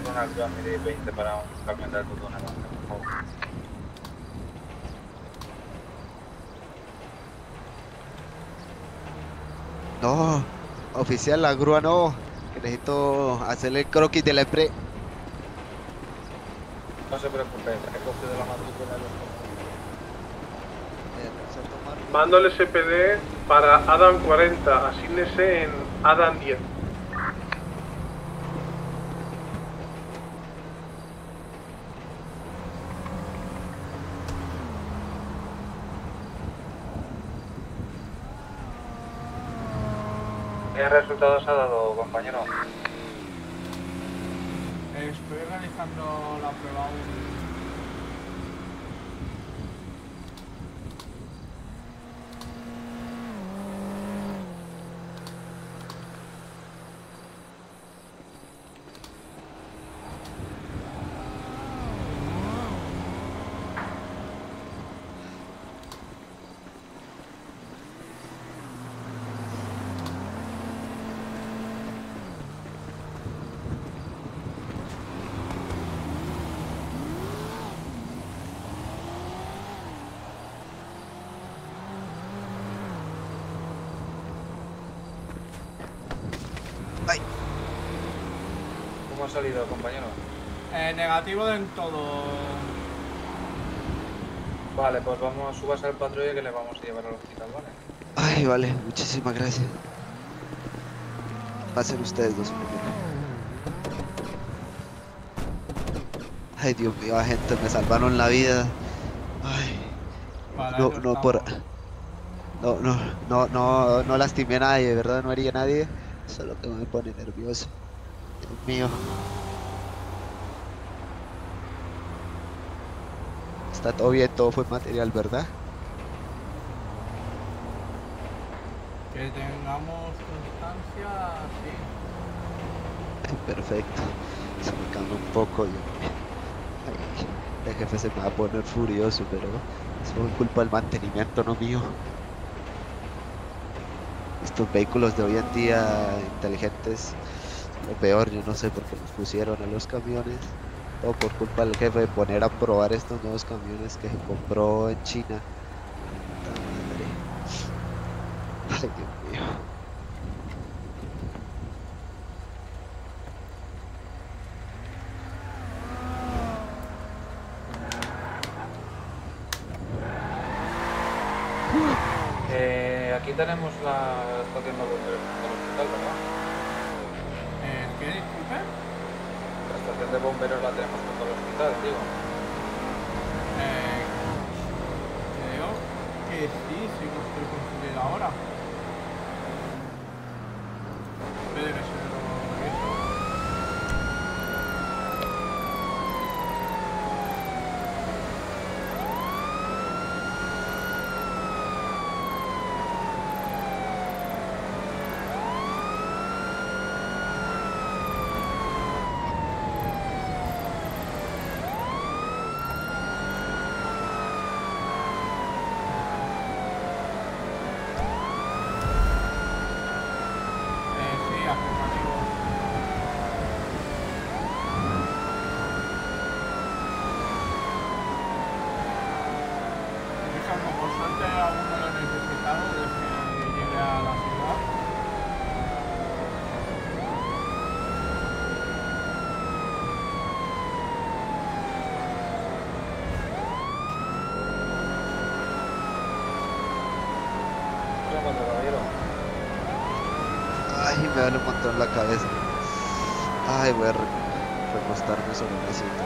nervios. Te voy a hacer una altura media 20 para un camión de alto tonelaje, por favor. No, oficial, la grúa no. Que necesito hacerle el croquis de la pre. No se preocupe, he cogido la matrícula de los Mando el SPD para Adam 40. Asígnese en Adam 10. ¿Qué resultados ha dado, compañero? Estoy realizando la prueba del... ¿Cómo ha salido, compañero? Eh, negativo en todo. Vale, pues vamos, subas al patrulla que le vamos a llevar al hospital, ¿vale? Ay, vale, muchísimas gracias. Pasen ustedes dos. Ay, Dios mío, gente, me salvaron la vida. Ay, no, no por. No, no, no, no, no lastimé a nadie, ¿verdad? No herí a nadie. Solo que me pone nervioso. Dios mío. Está todo bien, todo fue material, ¿verdad? Que tengamos constancia, sí. Ay, Perfecto. Se me calma un poco. Yo... Ay, el jefe se me va a poner furioso, pero eso es culpa del mantenimiento, no mío. Estos vehículos de hoy en día inteligentes, lo peor, yo no sé por qué nos pusieron a los camiones. Todo por culpa del jefe de poner a probar estos nuevos camiones que se compró en China. Ay, Dios mío. Eh, aquí tenemos la estación de del hospital, ¿verdad? Eh, ¿Qué? Disculpe. La estación de bomberos la tenemos junto al hospital, digo. Eh, creo que sí, sí que estoy confundido ahora. Puede que sea eso. duele un montón la cabeza. Ay, voy a re- recostarme sobre una.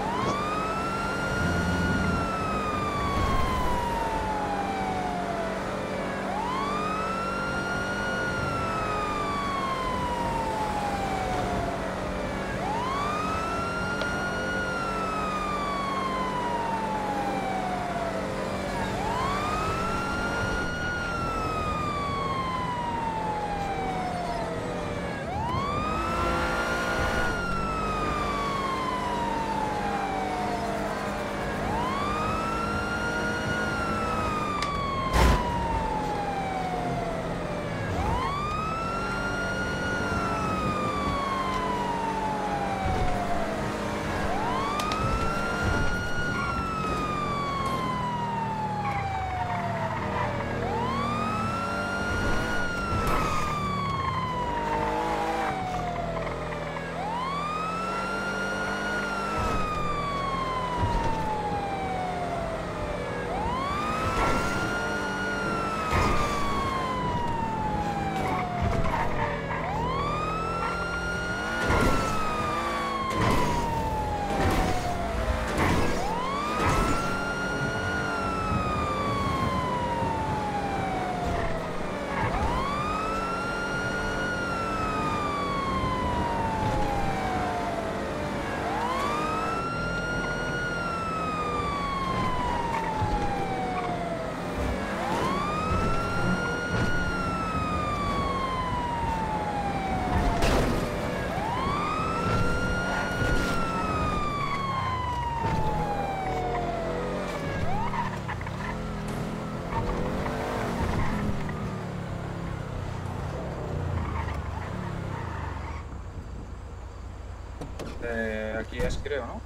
Es, creo, ¿no?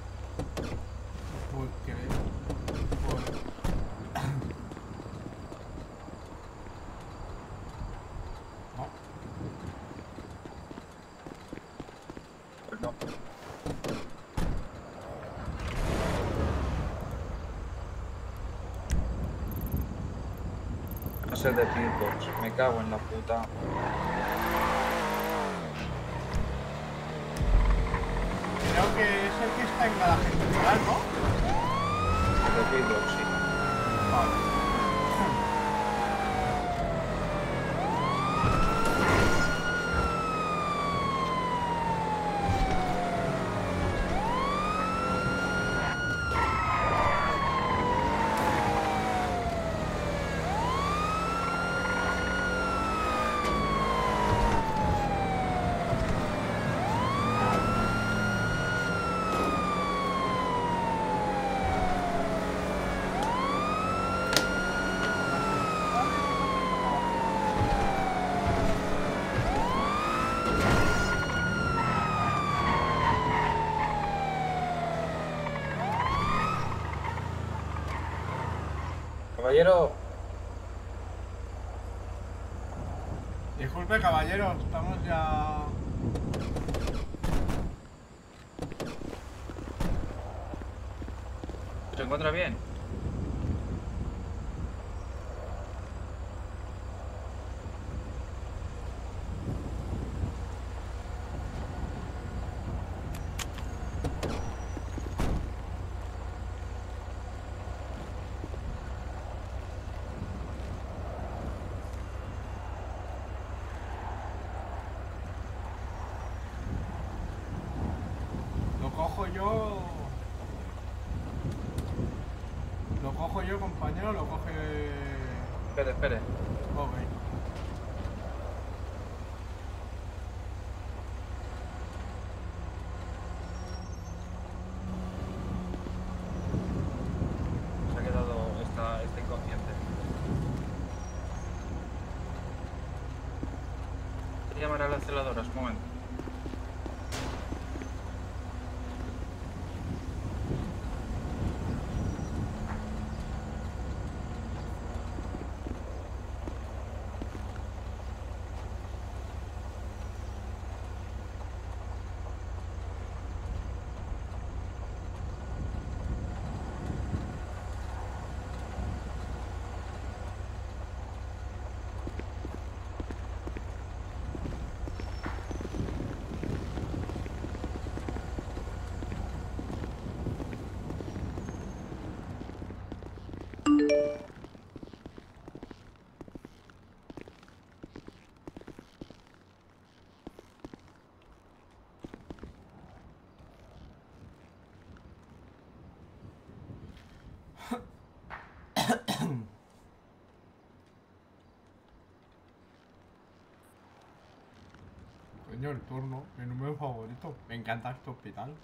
Creo. Pues- No. Pues no. No sé de me cago en la Caballero, Disculpe, caballero, estamos ya. ¿se encuentra bien? Lo cojo yo. Lo cojo yo, compañero, lo coge. Espere, espere. Ok. Se ha quedado, está, está inconsciente. Voy a llamar a las celadoras, un momento. Turno, mi número favorito. Me encanta este hospital.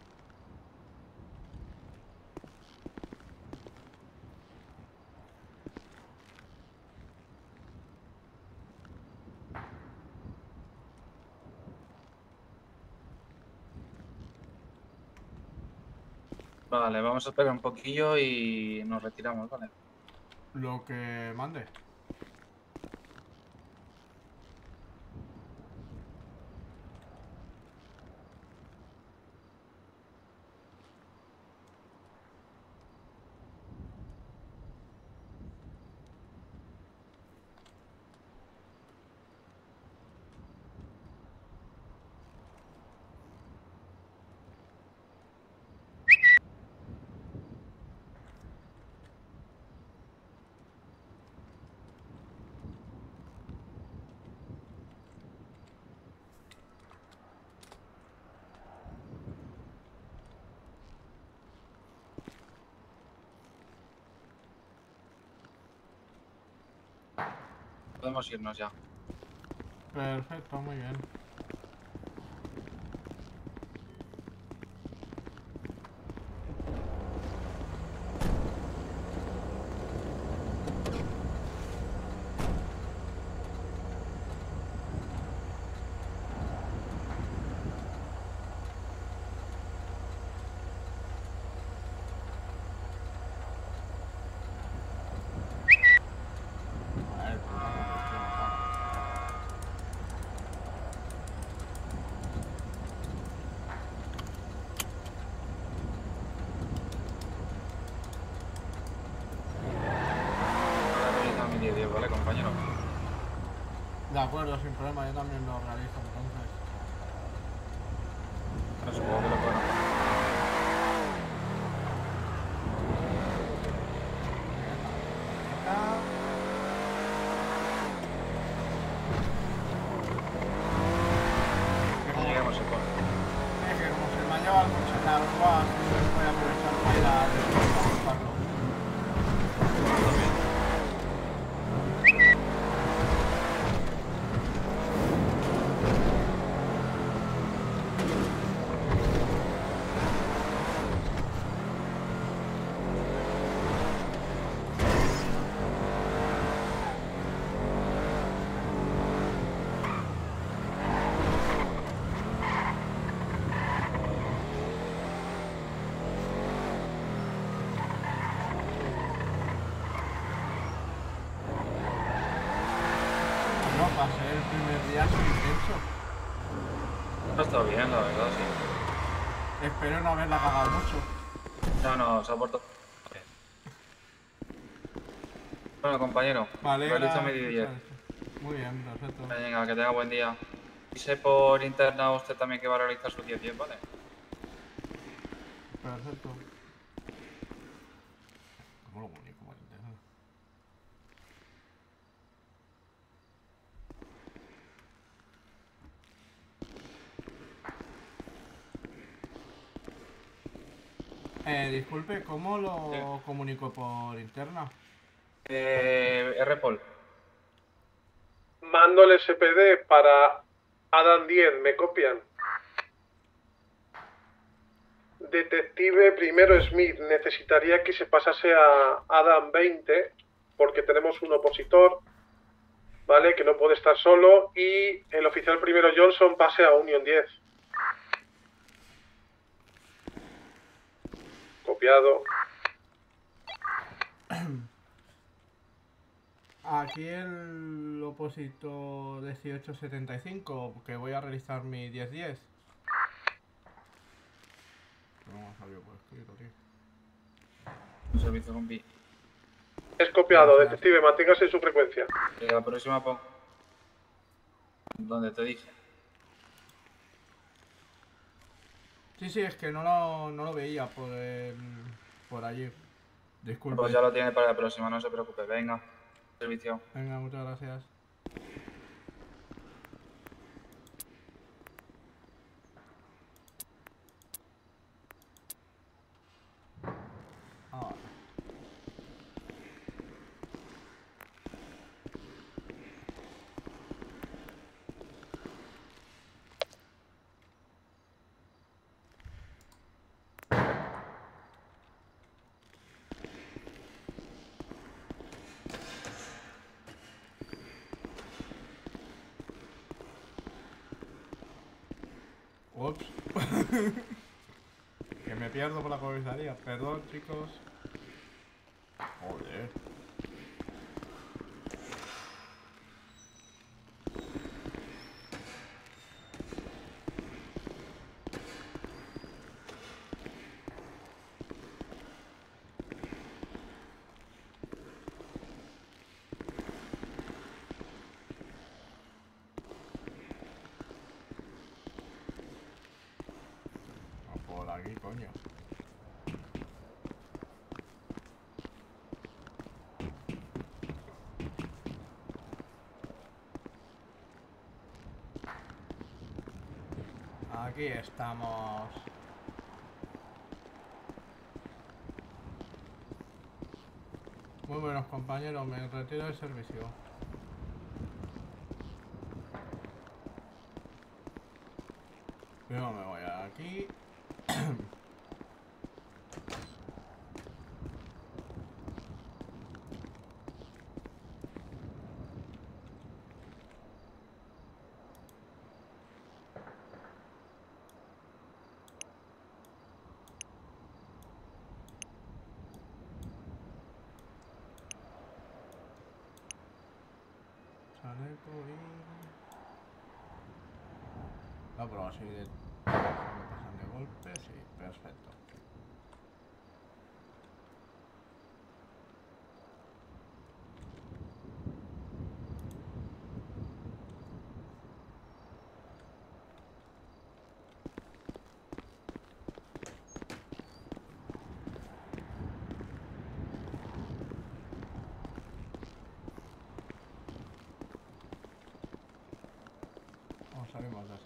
Vale, vamos a esperar un poquillo y nos retiramos, ¿vale? Lo que mande. Podemos irnos ya. Perfecto, muy bien. Ahora realiza mi 10, ¿vale, compañero? De acuerdo, sin problema, yo también lo realizo entonces. Pero supongo que lo pueden hacer. Que lleguemos a todo. Es que como se me ha llevado mucho en la grúa, voy a aprovechar para ir a buscarlo. No, para ser el primer día es intenso. Ha estado bien, la verdad, sí. Espero no haberla cagado mucho. No, no, se ha portado. bien. Bueno, compañero. Vale, gracias. 10. Muy bien, perfecto. Venga, que tenga buen día. Dice por interna usted también que va a realizar su 10 10, ¿vale? Perfecto. ¿Cómo lo comunico por internet? Eh, disculpe, ¿cómo lo comunico por interna? Eh, R-Pol. Mando el SPD para Adam 10, ¿me copian? Detective primero Smith, necesitaría que se pasase a Adam 20 porque tenemos un opositor, ¿vale? Que no puede estar solo y el oficial primero Johnson pase a Union 10. Copiado. Aquí el opositor 1875, que voy a realizar mi 10-10. No me salió por escrito, tío. Un servicio B. Es copiado, detective, manténgase en su frecuencia. La próxima pon. Donde te dije. Sí, sí, es que no lo, no lo veía por el, por allí. Disculpe. Pues ya lo tiene para la próxima, no se preocupe. Venga. Servicio. Venga, muchas gracias. Ah, vale. Ops. que me pierdo por la comisaría. Perdón, chicos. Joder. No por aquí, coño. Aquí estamos. Muy buenos compañeros, me retiro del servicio. Primero me voy aquí. La prueba así de... De golpe, sí, perfecto. Vamos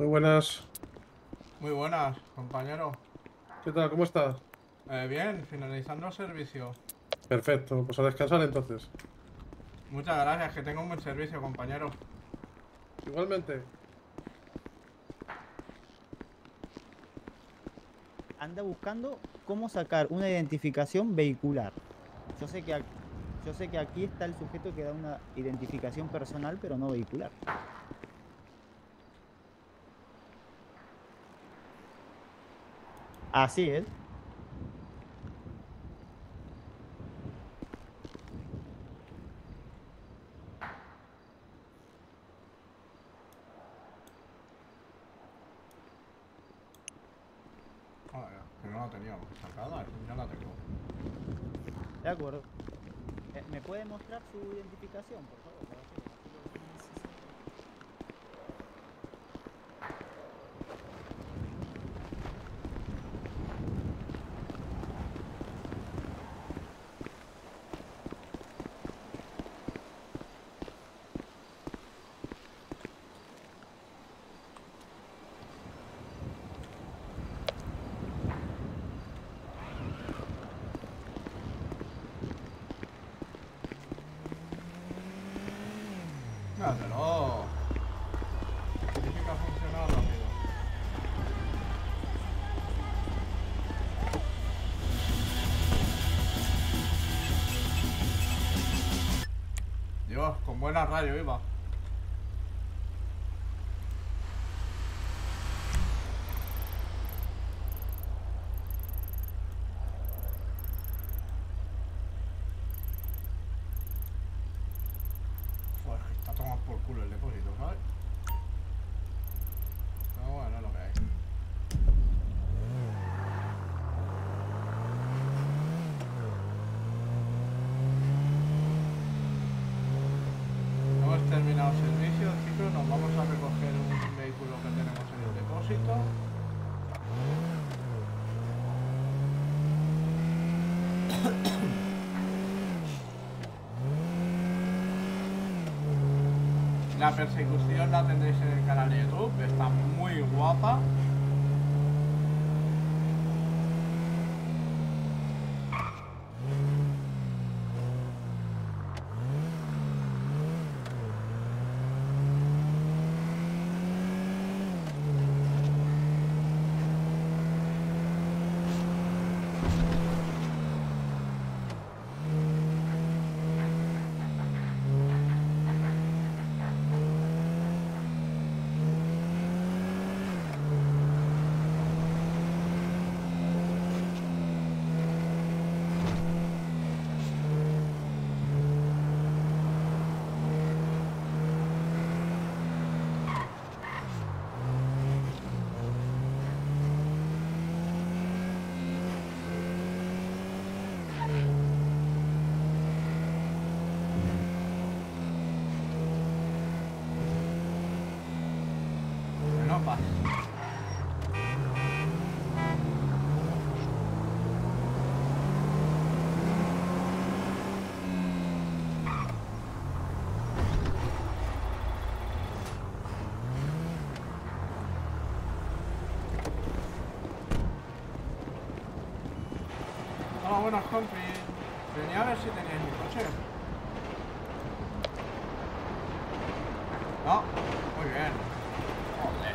Muy buenas. Muy buenas, compañero. ¿Qué tal? ¿Cómo estás? Eh, bien, finalizando el servicio. Perfecto, pues a descansar entonces. Muchas gracias, que tenga un buen servicio, compañero. Igualmente. anda buscando cómo sacar una identificación vehicular. Yo sé que, ac- yo sé que aquí está el sujeto que da una identificación personal, pero no vehicular. Así es. Con buena radio iba. Joder, que está tomando por culo el depósito, ¿sabes? Pero bueno, es lo que hay. Hemos terminado el servicio, chicos. Nos vamos a recoger un vehículo que tenemos en el depósito. La persecución la tendréis en el canal de YouTube, está muy guapa. Hola, buenas compris. Venía a ver si teníais mi coche. No, muy bien. Joder.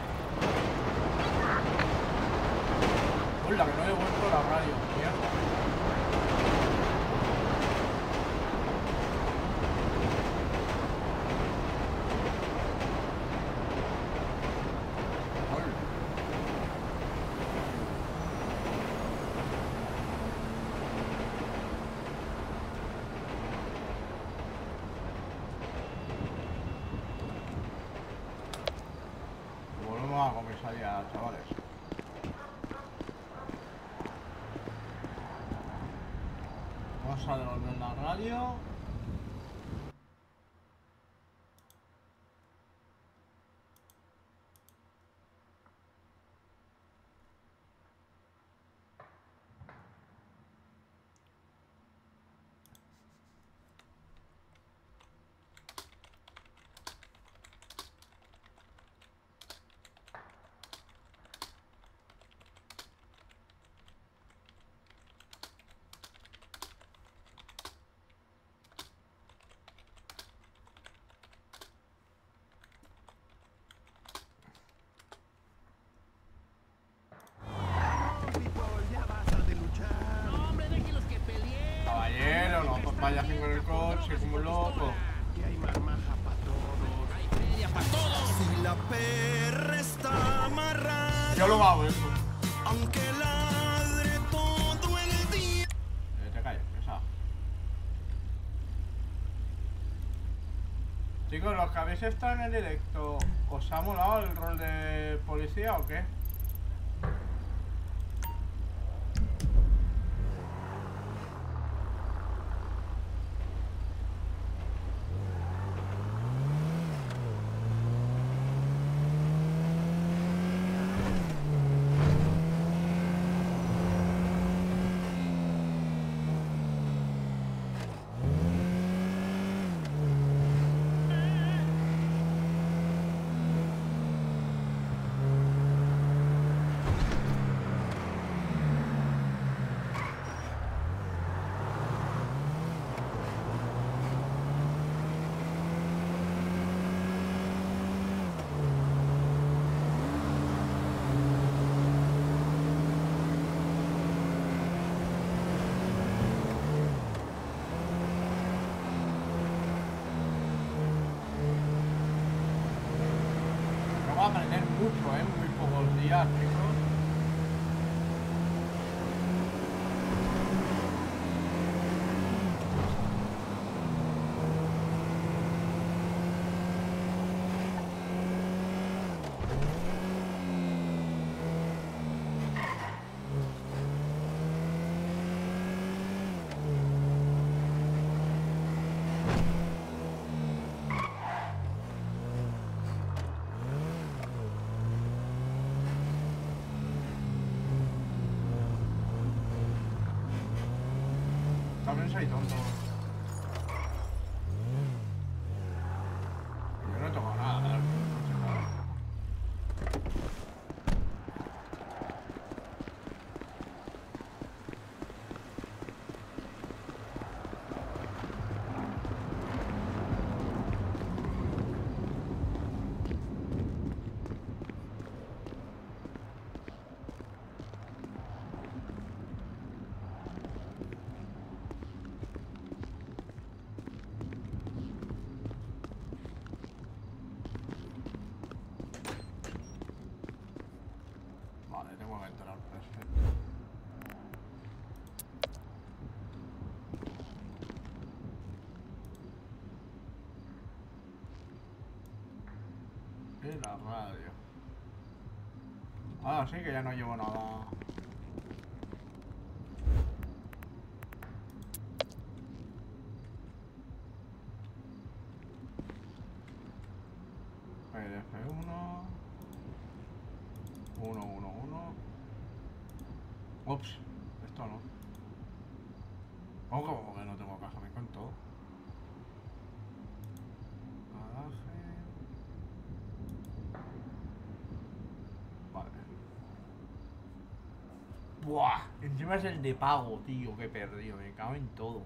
Hola, que no he vuelto la radio. Mierda. Hola. Volvemos a comisaría, chavales. Vamos a devolver la radio. Caballero, no pues vaya sin con el coche como un loco. Si la perra está amarrada. Yo lo hago eso. Aunque ladre todo el día. Eh, te calles, pesado. Chicos, los que habéis estado en el directo, ¿os ha molado el rol de policía o qué? はいだんだん。Ah, sí que ya no llevo nada. El F1. Uno, uno, uno. Ups, esto no. Oh, como que no tengo caja, me con todo. Adaje. Vale. Buah, encima es el de pago, tío, que he perdido. Me cago en todo.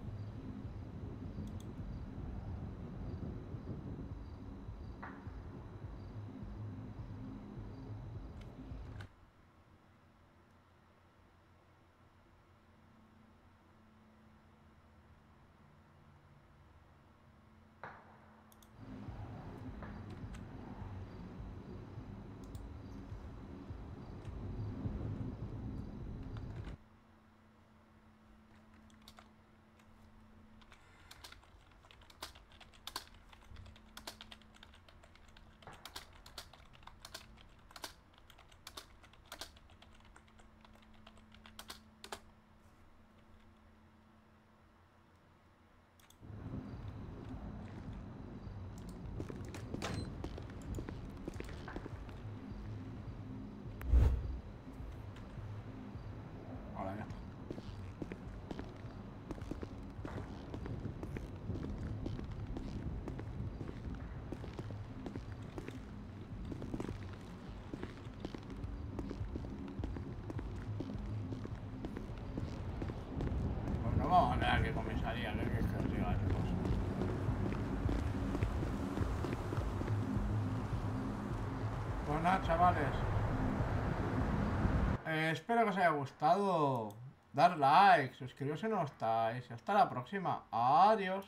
Ahora ya está. Pues no vamos a tener que comisaría, que es que os diga qué cosa. Pues nada, Eh, espero que os haya gustado. Dar like, suscribiros si no estáis. Hasta la próxima. Adiós.